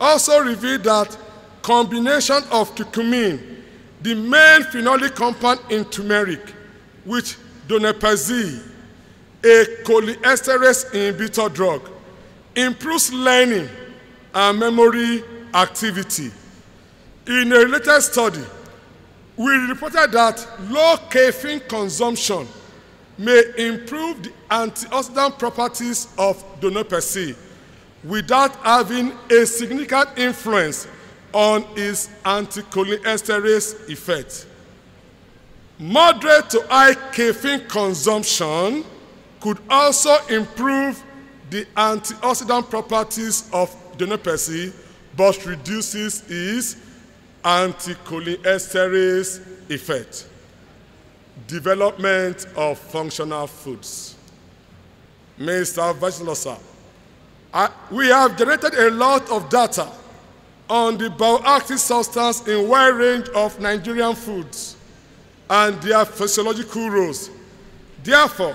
also revealed that combination of curcumin, the main phenolic compound in turmeric, with donepezil, a cholinesterase inhibitor drug, improves learning and memory activity. In a related study, we reported that low caffeine consumption may improve the antioxidant properties of donepezil without having a significant influence on its anticholinesterase effect. Moderate to high caffeine consumption could also improve the antioxidant properties of donepezil but reduces its anticholinesterase effect. Development of functional foods. Mr. Chancellor, We have generated a lot of data on the bioactive substance in wide range of Nigerian foods and their physiological roles. Therefore,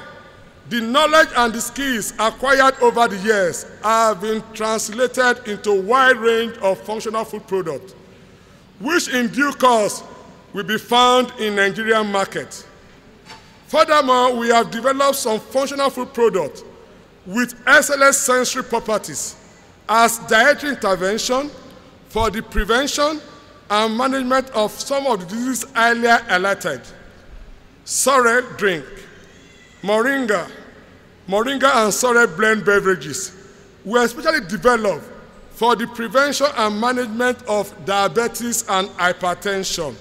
the knowledge and the skills acquired over the years have been translated into a wide range of functional food products, which in due course will be found in Nigerian market. Furthermore, we have developed some functional food products with excellent sensory properties as dietary intervention for the prevention and management of some of the diseases earlier highlighted. Sorrel drink, moringa, moringa and sorrel blend beverages were especially developed for the prevention and management of diabetes and hypertension.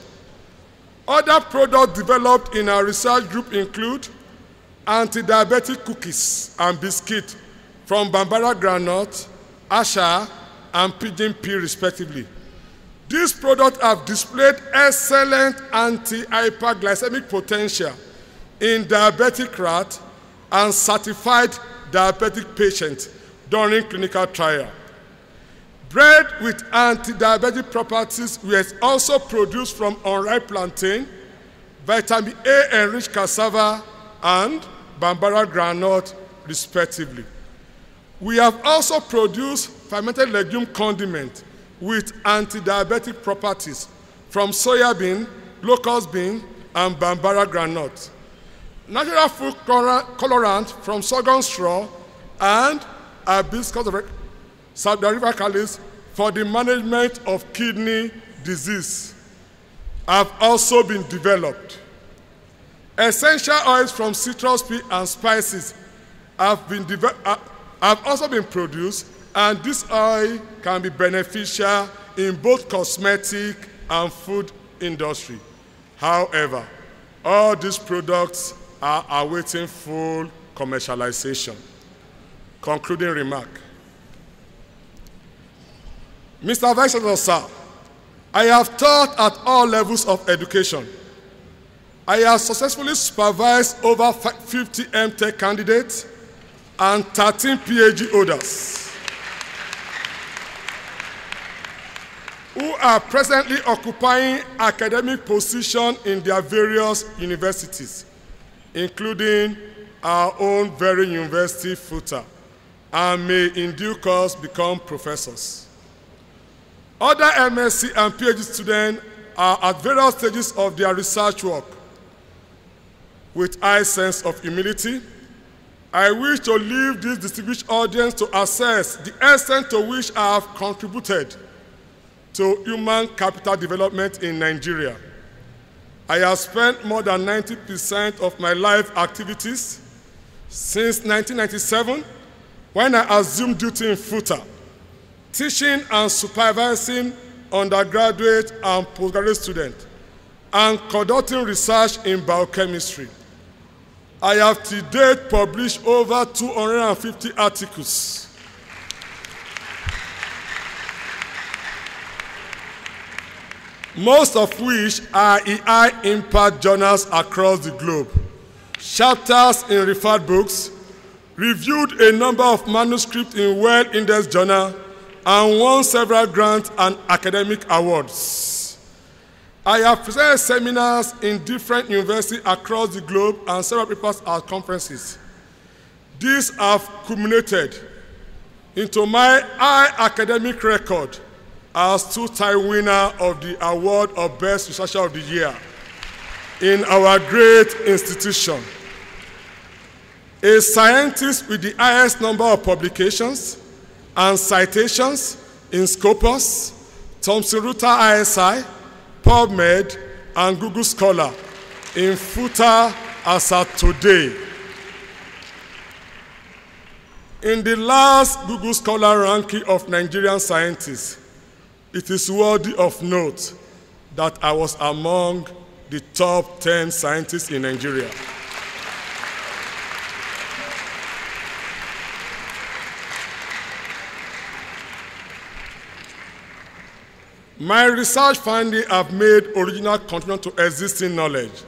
Other products developed in our research group include anti-diabetic cookies and biscuits from Bambara Granite, Asha, and Pigeon Pea respectively. These products have displayed excellent anti-hyperglycemic potential in diabetic rat and certified diabetic patients during clinical trial. Bread with anti-diabetic properties was also produced from unripe plantain, vitamin A enriched cassava, and Bambara granite, respectively. We have also produced fermented legume condiment with anti-diabetic properties from soya bean, locust bean, and Bambara granite. Natural food colorant from sorghum straw and hibiscus sabdarifacales for the management of kidney disease have also been developed. Essential oils from citrus pea and spices have, been uh, have also been produced, and this oil can be beneficial in both cosmetic and food industry. However, all these products are awaiting full commercialization. Concluding remark. Mr. Vice Chancellor, sir, I have taught at all levels of education I have successfully supervised over 50 MTech candidates and 13 PhD holders who are presently occupying academic positions in their various universities, including our own very university, FUTA, and may in due course become professors. Other MSc and PhD students are at various stages of their research work with high sense of humility. I wish to leave this distinguished audience to assess the extent to which I have contributed to human capital development in Nigeria. I have spent more than 90% of my life activities since 1997 when I assumed duty in FUTA, teaching and supervising undergraduate and postgraduate students, and conducting research in biochemistry. I have to date published over 250 articles. Most of which are in high impact journals across the globe. Chapters in referred books, reviewed a number of manuscripts in well indexed journals, and won several grants and academic awards. I have presented seminars in different universities across the globe and several papers at conferences. These have culminated into my high academic record as two-time winner of the award of Best Researcher of the Year in our great institution. A scientist with the highest number of publications and citations in Scopus, Thomson Reuters ISI, PubMed, and Google Scholar in FUTA as at today. In the last Google Scholar ranking of Nigerian scientists, it is worthy of note that I was among the top 10 scientists in Nigeria. My research findings have made original contribution to existing knowledge,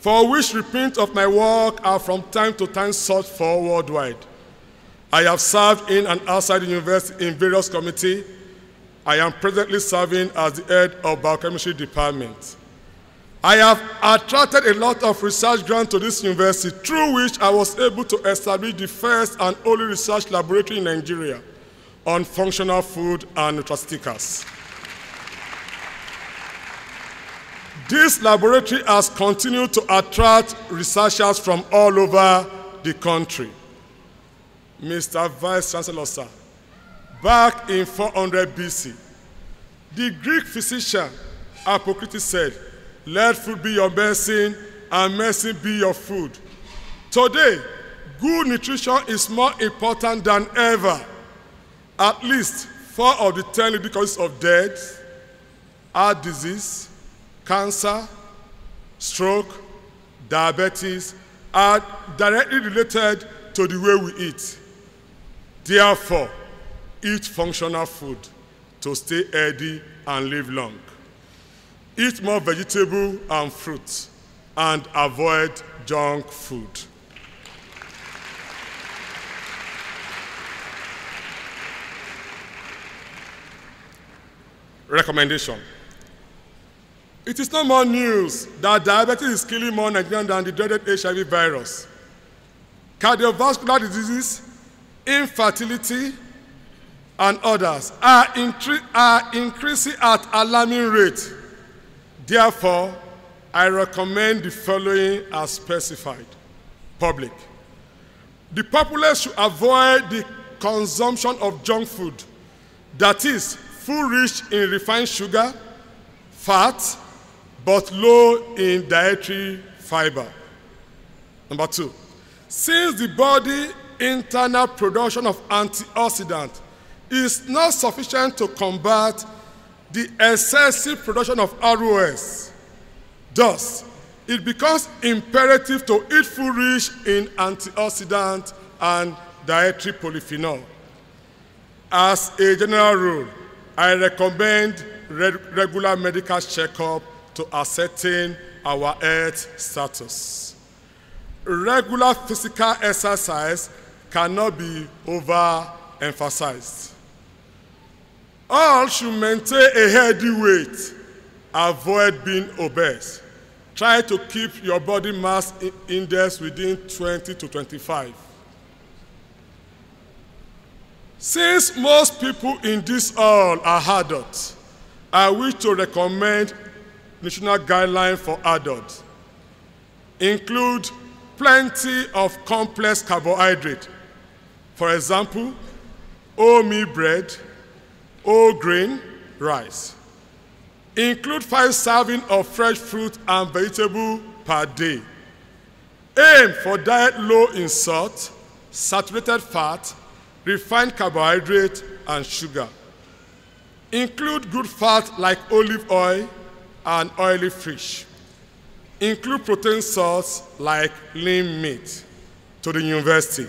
for which reprints of my work are from time to time sought for worldwide. I have served in and outside the university in various committees. I am presently serving as the head of biochemistry department. I have attracted a lot of research grants to this university, through which I was able to establish the first and only research laboratory in Nigeria on functional food and nutraceuticals. This laboratory has continued to attract researchers from all over the country. Mr. Vice Chancellor, sir, back in 400 BC, the Greek physician Hippocrates said, Let food be your medicine and medicine be your food. Today, good nutrition is more important than ever. At least four of the ten leading causes of death, heart disease, cancer, stroke, diabetes are directly related to the way we eat. Therefore, eat functional food to stay healthy and live long. Eat more vegetable and fruit and avoid junk food. Recommendation. It is no more news that diabetes is killing more Nigerians than the dreaded HIV virus. Cardiovascular diseases, infertility, and others are, incre- are increasing at alarming rate. Therefore, I recommend the following as specified. Public. The populace should avoid the consumption of junk food, that is, food rich in refined sugar, fat, but low in dietary fiber. Number two, since the body internal production of antioxidant is not sufficient to combat the excessive production of ROS, thus, it becomes imperative to eat food rich in antioxidant and dietary polyphenol. As a general rule, I recommend re- regular medical checkup to ascertain our health status. Regular physical exercise cannot be overemphasized. All should maintain a healthy weight. Avoid being obese. Try to keep your body mass index within 20 to 25. Since most people in this hall are adults, I wish to recommend national guidelines for adults. Include plenty of complex carbohydrate. For example, whole meal bread, whole grain rice. Include five servings of fresh fruit and vegetable per day. Aim for diet low in salt, saturated fat, refined carbohydrate, and sugar. Include good fat like olive oil and oily fish. Include protein source like lean meat to the university.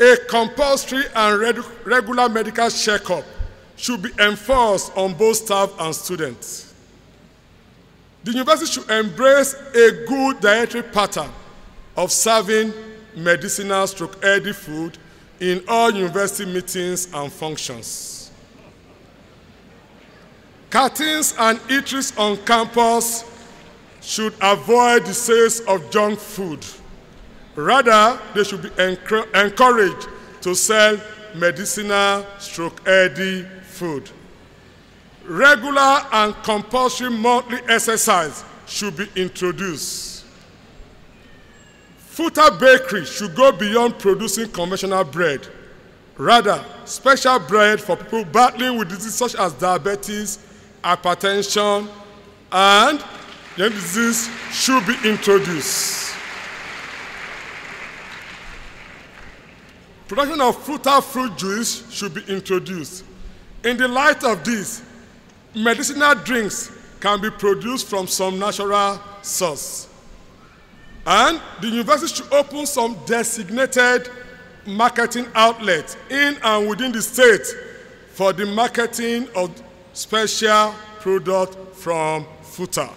A compulsory and reg- regular medical checkup should be enforced on both staff and students. The university should embrace a good dietary pattern of serving medicinal stroke healthy food in all university meetings and functions. Canteens and eateries on campus should avoid the sales of junk food. Rather, they should be encouraged to sell medicinal stroke healthy food. Regular and compulsory monthly exercise should be introduced. Futa Bakery should go beyond producing conventional bread. Rather, special bread for people battling with diseases such as diabetes, hypertension, and lung disease should be introduced. Production of frutal fruit juice should be introduced. In the light of this, medicinal drinks can be produced from some natural source. And the university should open some designated marketing outlets in and within the state for the marketing of special product from FUTA.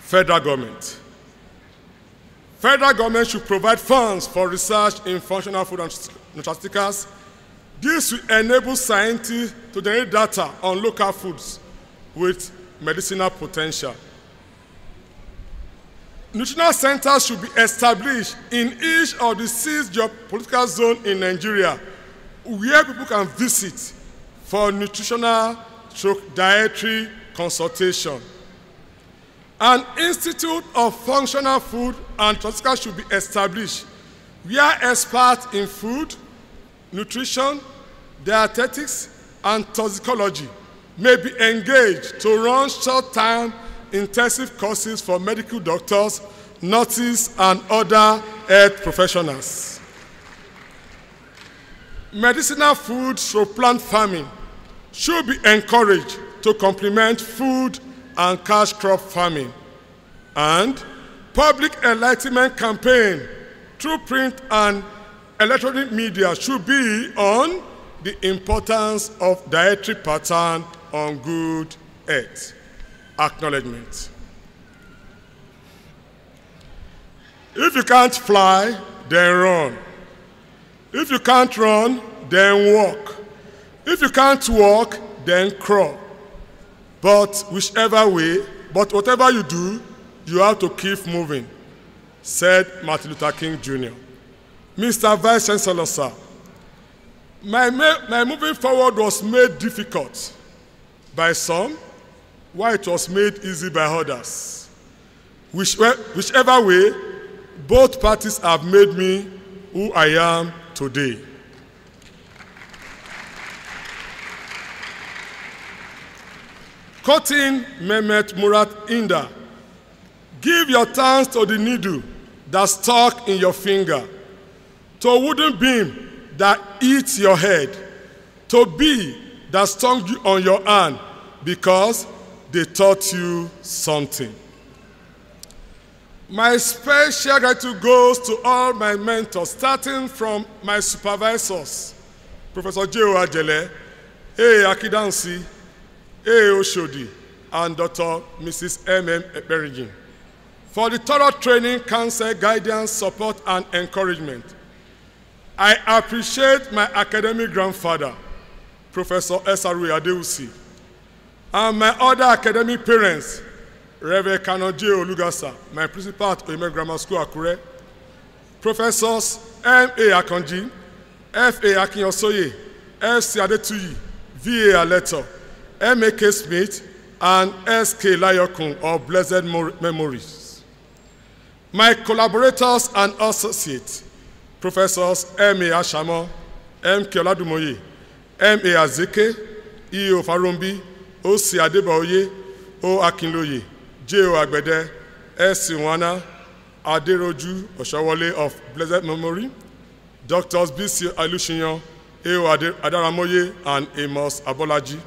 Federal government. Federal government should provide funds for research in functional food and nutraceuticals. This will enable scientists to generate data on local foods with medicinal potential. Nutritional centers should be established in each of the six geopolitical zones in Nigeria where people can visit for nutritional dietary consultation. An institute of functional food and nutraceuticals should be established where experts in food, nutrition, dietetics, and toxicology may be engaged to run short-term intensive courses for medical doctors, nurses, and other health professionals. Medicinal food through plant farming should be encouraged to complement food and cash crop farming. And public enlightenment campaign through print and electronic media should be on the importance of dietary pattern on good health. Acknowledgement. If you can't fly, then run. If you can't run, then walk. If you can't walk, then crawl. But whichever way, but whatever you do, you have to keep moving, said Martin Luther King Jr. Mr. Vice Chancellor, sir, my, my moving forward was made difficult by some, while it was made easy by others. Which, whichever way, both parties have made me who I am today. Quoting Mehmet Murat Ildan, give your thanks to the needle that stuck in your finger, to a wooden beam that eats your head, to bee that stung you on your hand because they taught you something. My special gratitude goes to all my mentors, starting from my supervisors, Professor J.O. Ajele, A. Akidansi, A. Oshodi, and Dr. Mrs. M.M. Eberigin, for the thorough training, counsel, guidance, support, and encouragement. I appreciate my academic grandfather, Professor S.R.U. Adeusi, and my other academic parents, Reverend Kanoje Olugasa, my principal at Oyeme Grammar School, Akure, Professors M.A. Akonji, F.A. Akinyosoye, F.C. Adetuyi, V.A. Aleto, M.A.K. Smith, and S.K. Layokun of Blessed Memories. My collaborators and associates, Professors M.A. Ashamo, mk ọládùmọ̀yé ma azeke eo farombi oc adébáyé o akínlóye j o àgbẹ̀dẹ s wana adéròjú ọ̀ṣọ́wọlé of blessed memory doctors bc alushiyan Ade- adaramoye and amos abolaji.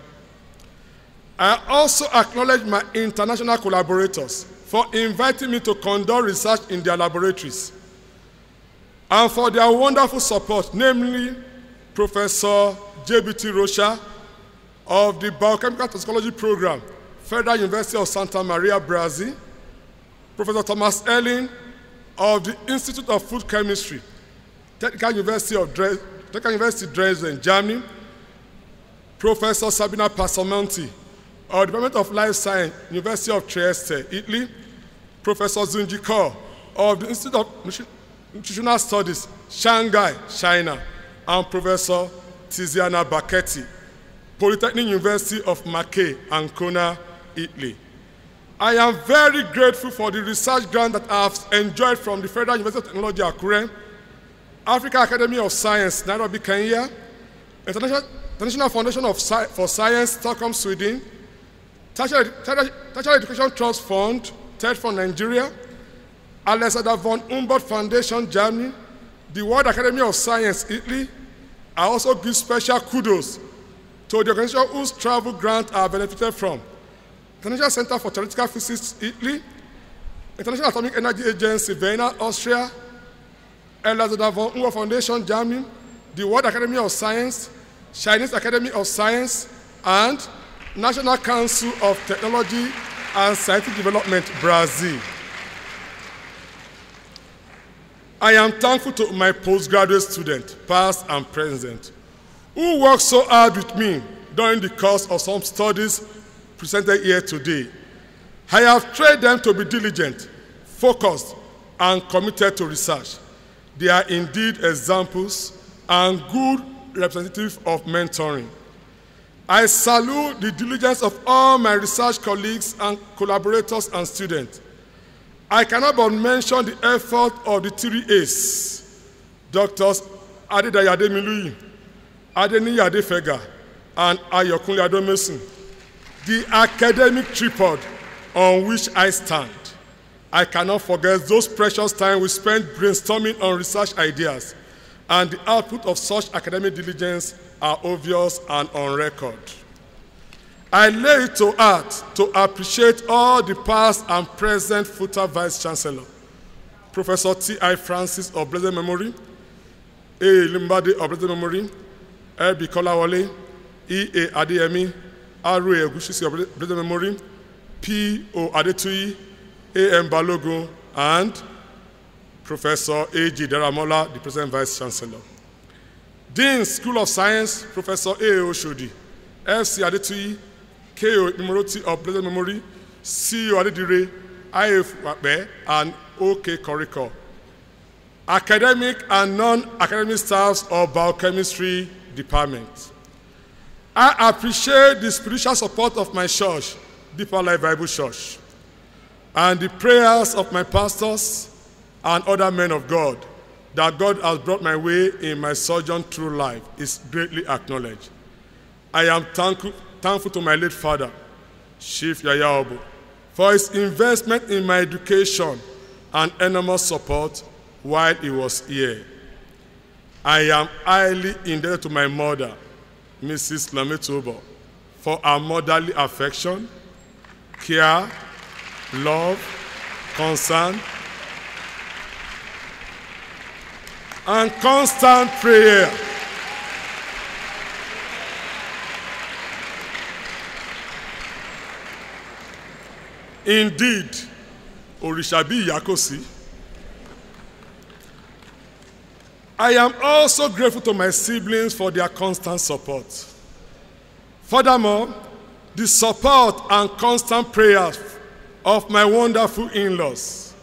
I also acknowledge my international collaborators for inviting me to conduct research in their laboratories and for their wonderful support, namely Professor JBT Rocha of the Biochemical Toxicology Program, Federal University of Santa Maria, Brazil, Professor Thomas Henle of the Institute of Food Chemistry, Technical University of Dres- Technical University Dresden, Germany, Professor Sabina Passamonti of Department of Life Science, University of Trieste, Italy, Professor Zunji Kaur of the Institute of Nutri- Nutritional Studies, Shanghai, China, and Professor Tiziana Bacchetti, Polytechnic University of Marche, Ancona, Italy. I am very grateful for the research grant that I have enjoyed from the Federal University of Technology, Akure, Africa Academy of Science, Nairobi, Kenya, International, Foundation of Sci- for Science, Stockholm, Sweden, Tertiary, Tertiary, Education Trust Fund, TED for Nigeria, Alexander von Humboldt Foundation, Germany, the World Academy of Science, Italy. I also give special kudos to the organization whose travel grant I benefited from. International Center for Theoretical Physics, Italy, International Atomic Energy Agency, Vienna, Austria, Alexander von Humboldt Foundation, Germany, the World Academy of Science, Chinese Academy of Science, and National Council of Technology and Scientific Development, Brazil. I am thankful to my postgraduate students, past and present, who worked so hard with me during the course of some studies presented here today. I have trained them to be diligent, focused, and committed to research. They are indeed examples and good representatives of mentoring. I salute the diligence of all my research colleagues and collaborators and students. I cannot but mention the effort of the three A's, Doctors Adedayo Ademiluyi, Adeniyi Adefega, and Ayokunle Adomesin, the academic tripod on which I stand. I cannot forget those precious time we spent brainstorming on research ideas, and the output of such academic diligence are obvious and on record. I lay it to heart to appreciate all the past and present FUTA Vice Chancellor, Professor T.I. Francis of blessed memory, A. Limbade of blessed memory, L.B. Kolawole, E.A. Adeyemi, R.A. Egushisi of blessed memory, P.O. Adetuyi, A.M. Balogun, and Professor A.G. Daramola, the present Vice Chancellor. Dean, School of Science, Professor A. Oshodi, F.C. Adetuyi, K.O. Imoroti of Blessed Memory, C.O. Adedire, I.F. Wape, and O.K. Koriko. Academic and non-academic staffs of Biochemistry Department. I appreciate the spiritual support of my church, Deeper Life Bible Church, and the prayers of my pastors and other men of God that God has brought my way in my sojourn through life is greatly acknowledged. I am thankful, thankful to my late father, Chief Yaya Oboh, for his investment in my education and enormous support while he was here. I am highly indebted to my mother, Mrs. Lametobo, for her motherly affection, care, love, concern, and constant prayer. Indeed, òrìṣà bí ìyá kò. I am also grateful to my siblings for their constant support. Furthermore, the support and constant prayers of my wonderful in-laws,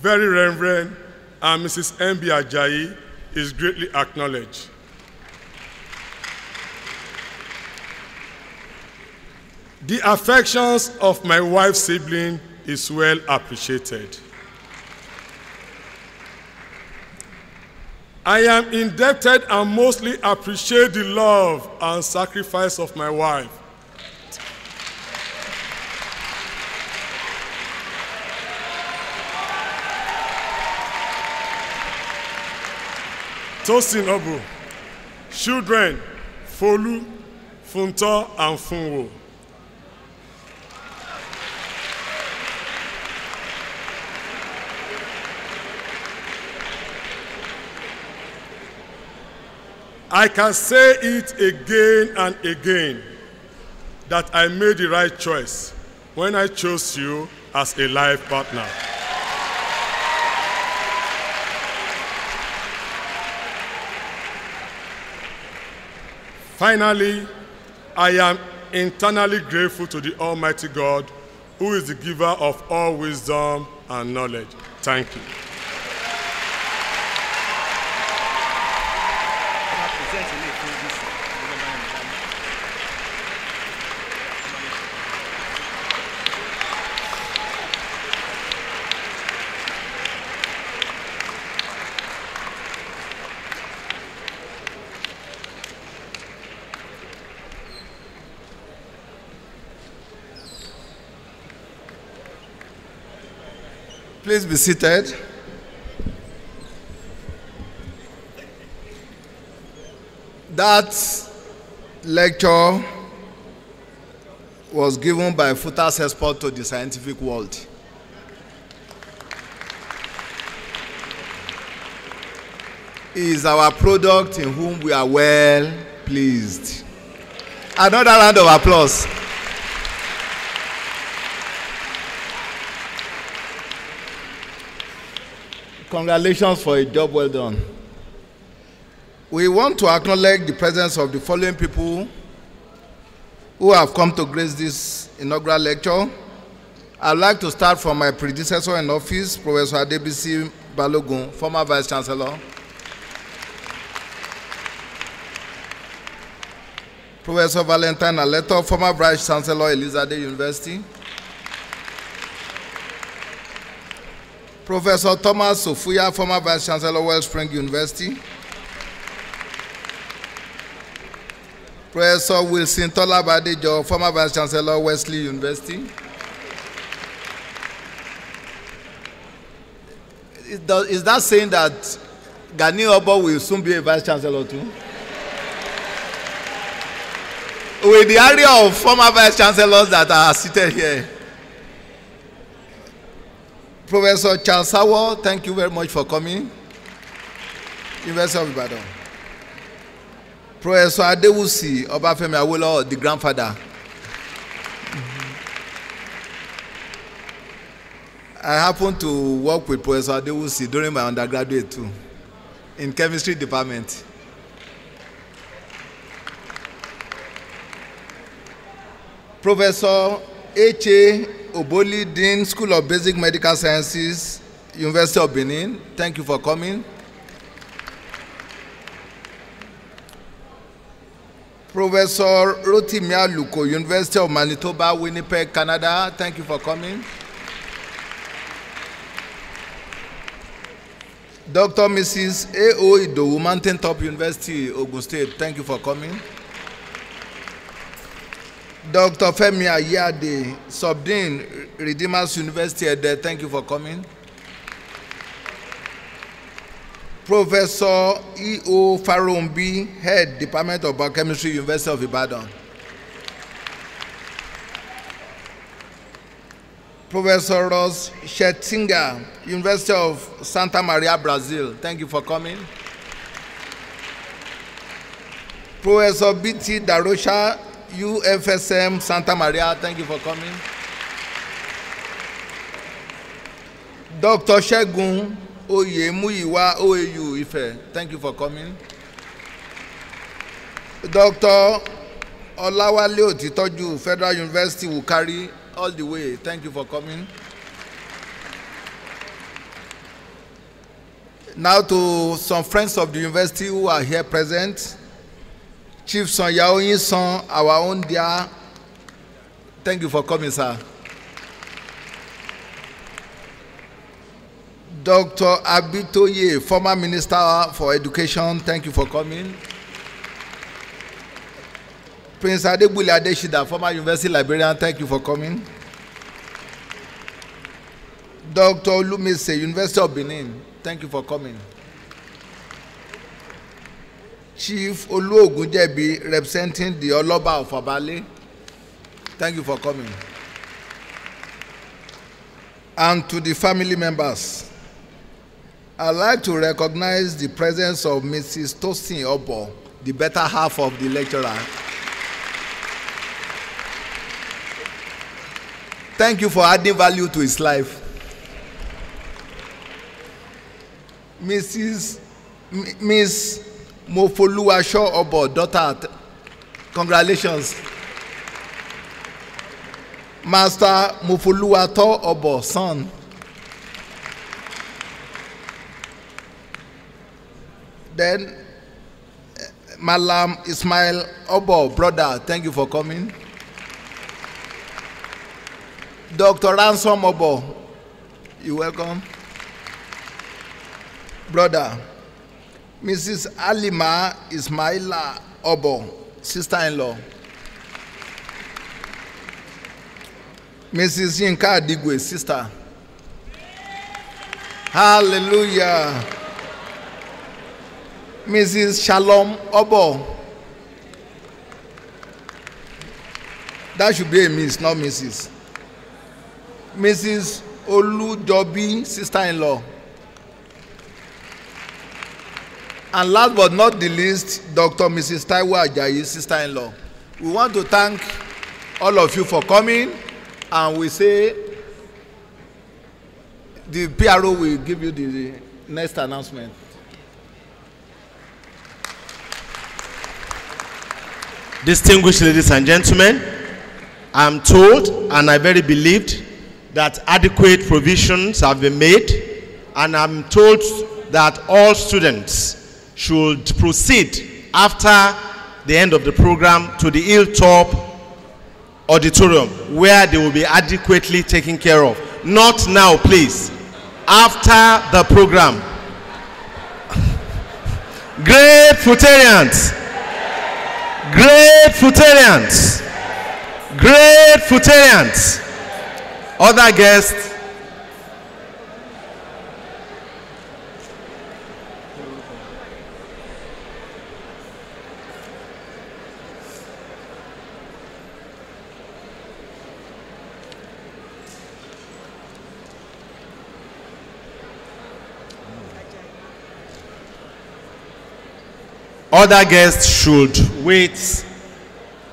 very Reverend and Mrs. M.B. Ajayi, is greatly acknowledged. The affections of my wife's sibling is well appreciated. I am indebted and mostly appreciate the love and sacrifice of my wife. Tosin Obu, children, Folu, Funto, and Funwo. I can say it again and again that I made the right choice when I chose you as a life partner. Finally, I am internally grateful to the Almighty God, who is the giver of all wisdom and knowledge. Thank you. Please be seated. That lecture was given by Futas Export to the scientific world. He is our product in whom we are well pleased. Another round of applause. Congratulations for a job well done. We want to acknowledge the presence of the following people who have come to grace this inaugural lecture. I'd like to start from my predecessor in office, Professor Adebisi Balogun, former Vice Chancellor. Professor Valentine Aleto, former Vice Chancellor, Elizabeth University. Professor Thomas Sofuya, former Vice Chancellor, Wellspring University. Professor Wilson Tola Badejo, former Vice Chancellor, Wesley University. Is that saying that Gani Obo will soon be a Vice Chancellor too? With the area of former Vice Chancellors that are seated here. Professor Charles Sawo, thank you very much for coming. University of Ibadan. Professor Adewusi Obafemi Awolowo, the grandfather. I happened to work with Professor Adewusi during my undergraduate too, in chemistry department. Professor H.A. Oboli, Dean, School of Basic Medical Sciences, University of Benin, thank you for coming. Professor Rotimi Aluko, University of Manitoba, Winnipeg, Canada, thank you for coming. Dr. Mrs. A.O. Idowu, Mountain Top University, Ogun State, thank you for coming. Dr. Femi Ayade, Subdean, Redeemers University, Ede, thank you for coming. Professor E.O. Farombi, Head, Department of Biochemistry, University of Ibadan. Professor Ross Shettinga, University of Santa Maria, Brazil, thank you for coming. Professor B.T. Darosha, UFSM Santa Maria, thank you for coming. Dr. Shegun Oyemuyiwa OAU Ife, thank you for coming. Dr. Olawale Otitoju, Federal University Wukari, all the way, thank you for coming. Now to some friends of the university who are here present. Chief Son Yaoyin Son, our own dear, thank you for coming, sir. Dr. Abitoye, former Minister for Education, thank you for coming. Prince Adegbule Adeshida, former University Librarian, thank you for coming. Dr. Olumise, University of Benin, thank you for coming. Chief Oluogunjebi, representing the Oloba of Abale, thank you for coming. And to the family members, I'd like to recognize the presence of Mrs. Tosin Obo, the better half of the lecturer. Thank you for adding value to his life. Mrs. Miss Mofoluwasho Obo, daughter, congratulations. Master Mofoluwato Obo, son. Then Malam Ismail Obo, brother, thank you for coming. Dr. Ransom Obo, you welcome. Brother, Mrs. Alima Ismaila Obo, sister-in-law. Mrs. Yinka Adigwe, sister. Hallelujah. Mrs. Shalom Obo. That should be a miss, not Mrs. Mrs. Olujobi, sister-in-law. And last but not the least, Dr. Mrs. Taiwo Ajayi, sister-in-law. We want to thank all of you for coming and we say the PRO will give you the next announcement. Distinguished ladies and gentlemen, I'm told and I very believed that adequate provisions have been made, and I'm told that all students should proceed after the end of the program to the Hilltop Auditorium where they will be adequately taken care of. Not now, please. After the program. Great Futarians! Great Futarians! Great Futarians! Other guests, other guests should wait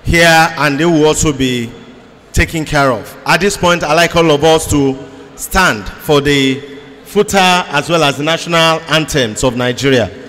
here and they will also be taken care of. At this point, I'd like all of us to stand for the footer as well as the national anthems of Nigeria.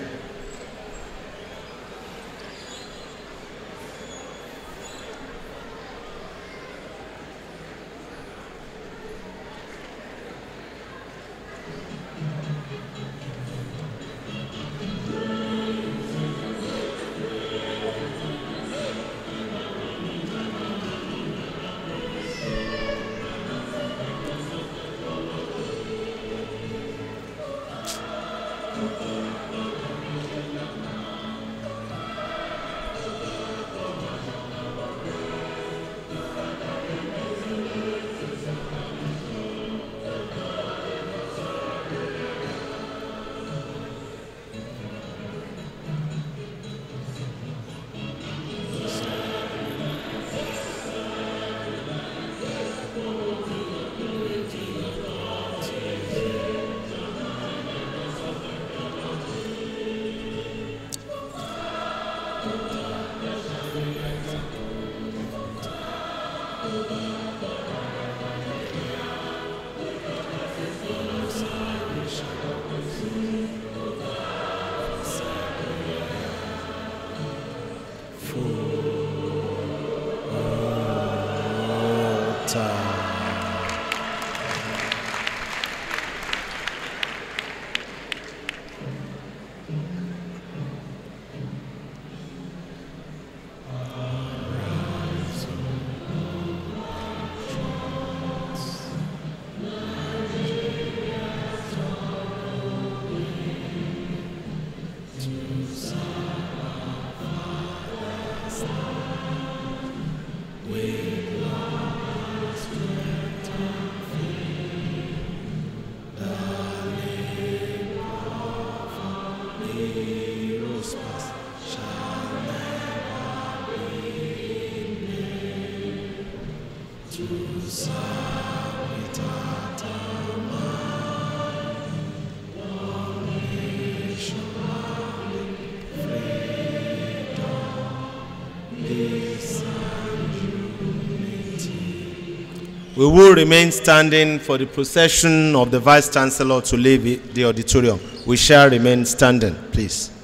We will remain standing for the procession of the Vice Chancellor to leave the auditorium. We shall remain standing, please.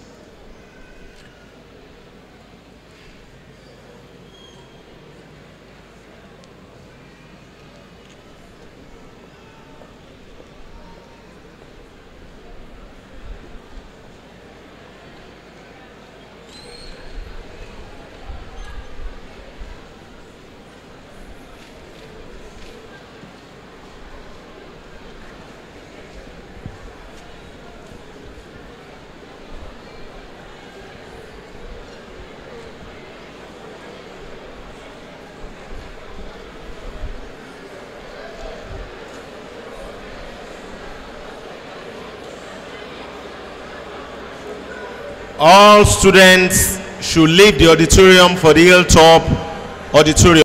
All students should leave the auditorium for the hilltop auditorium.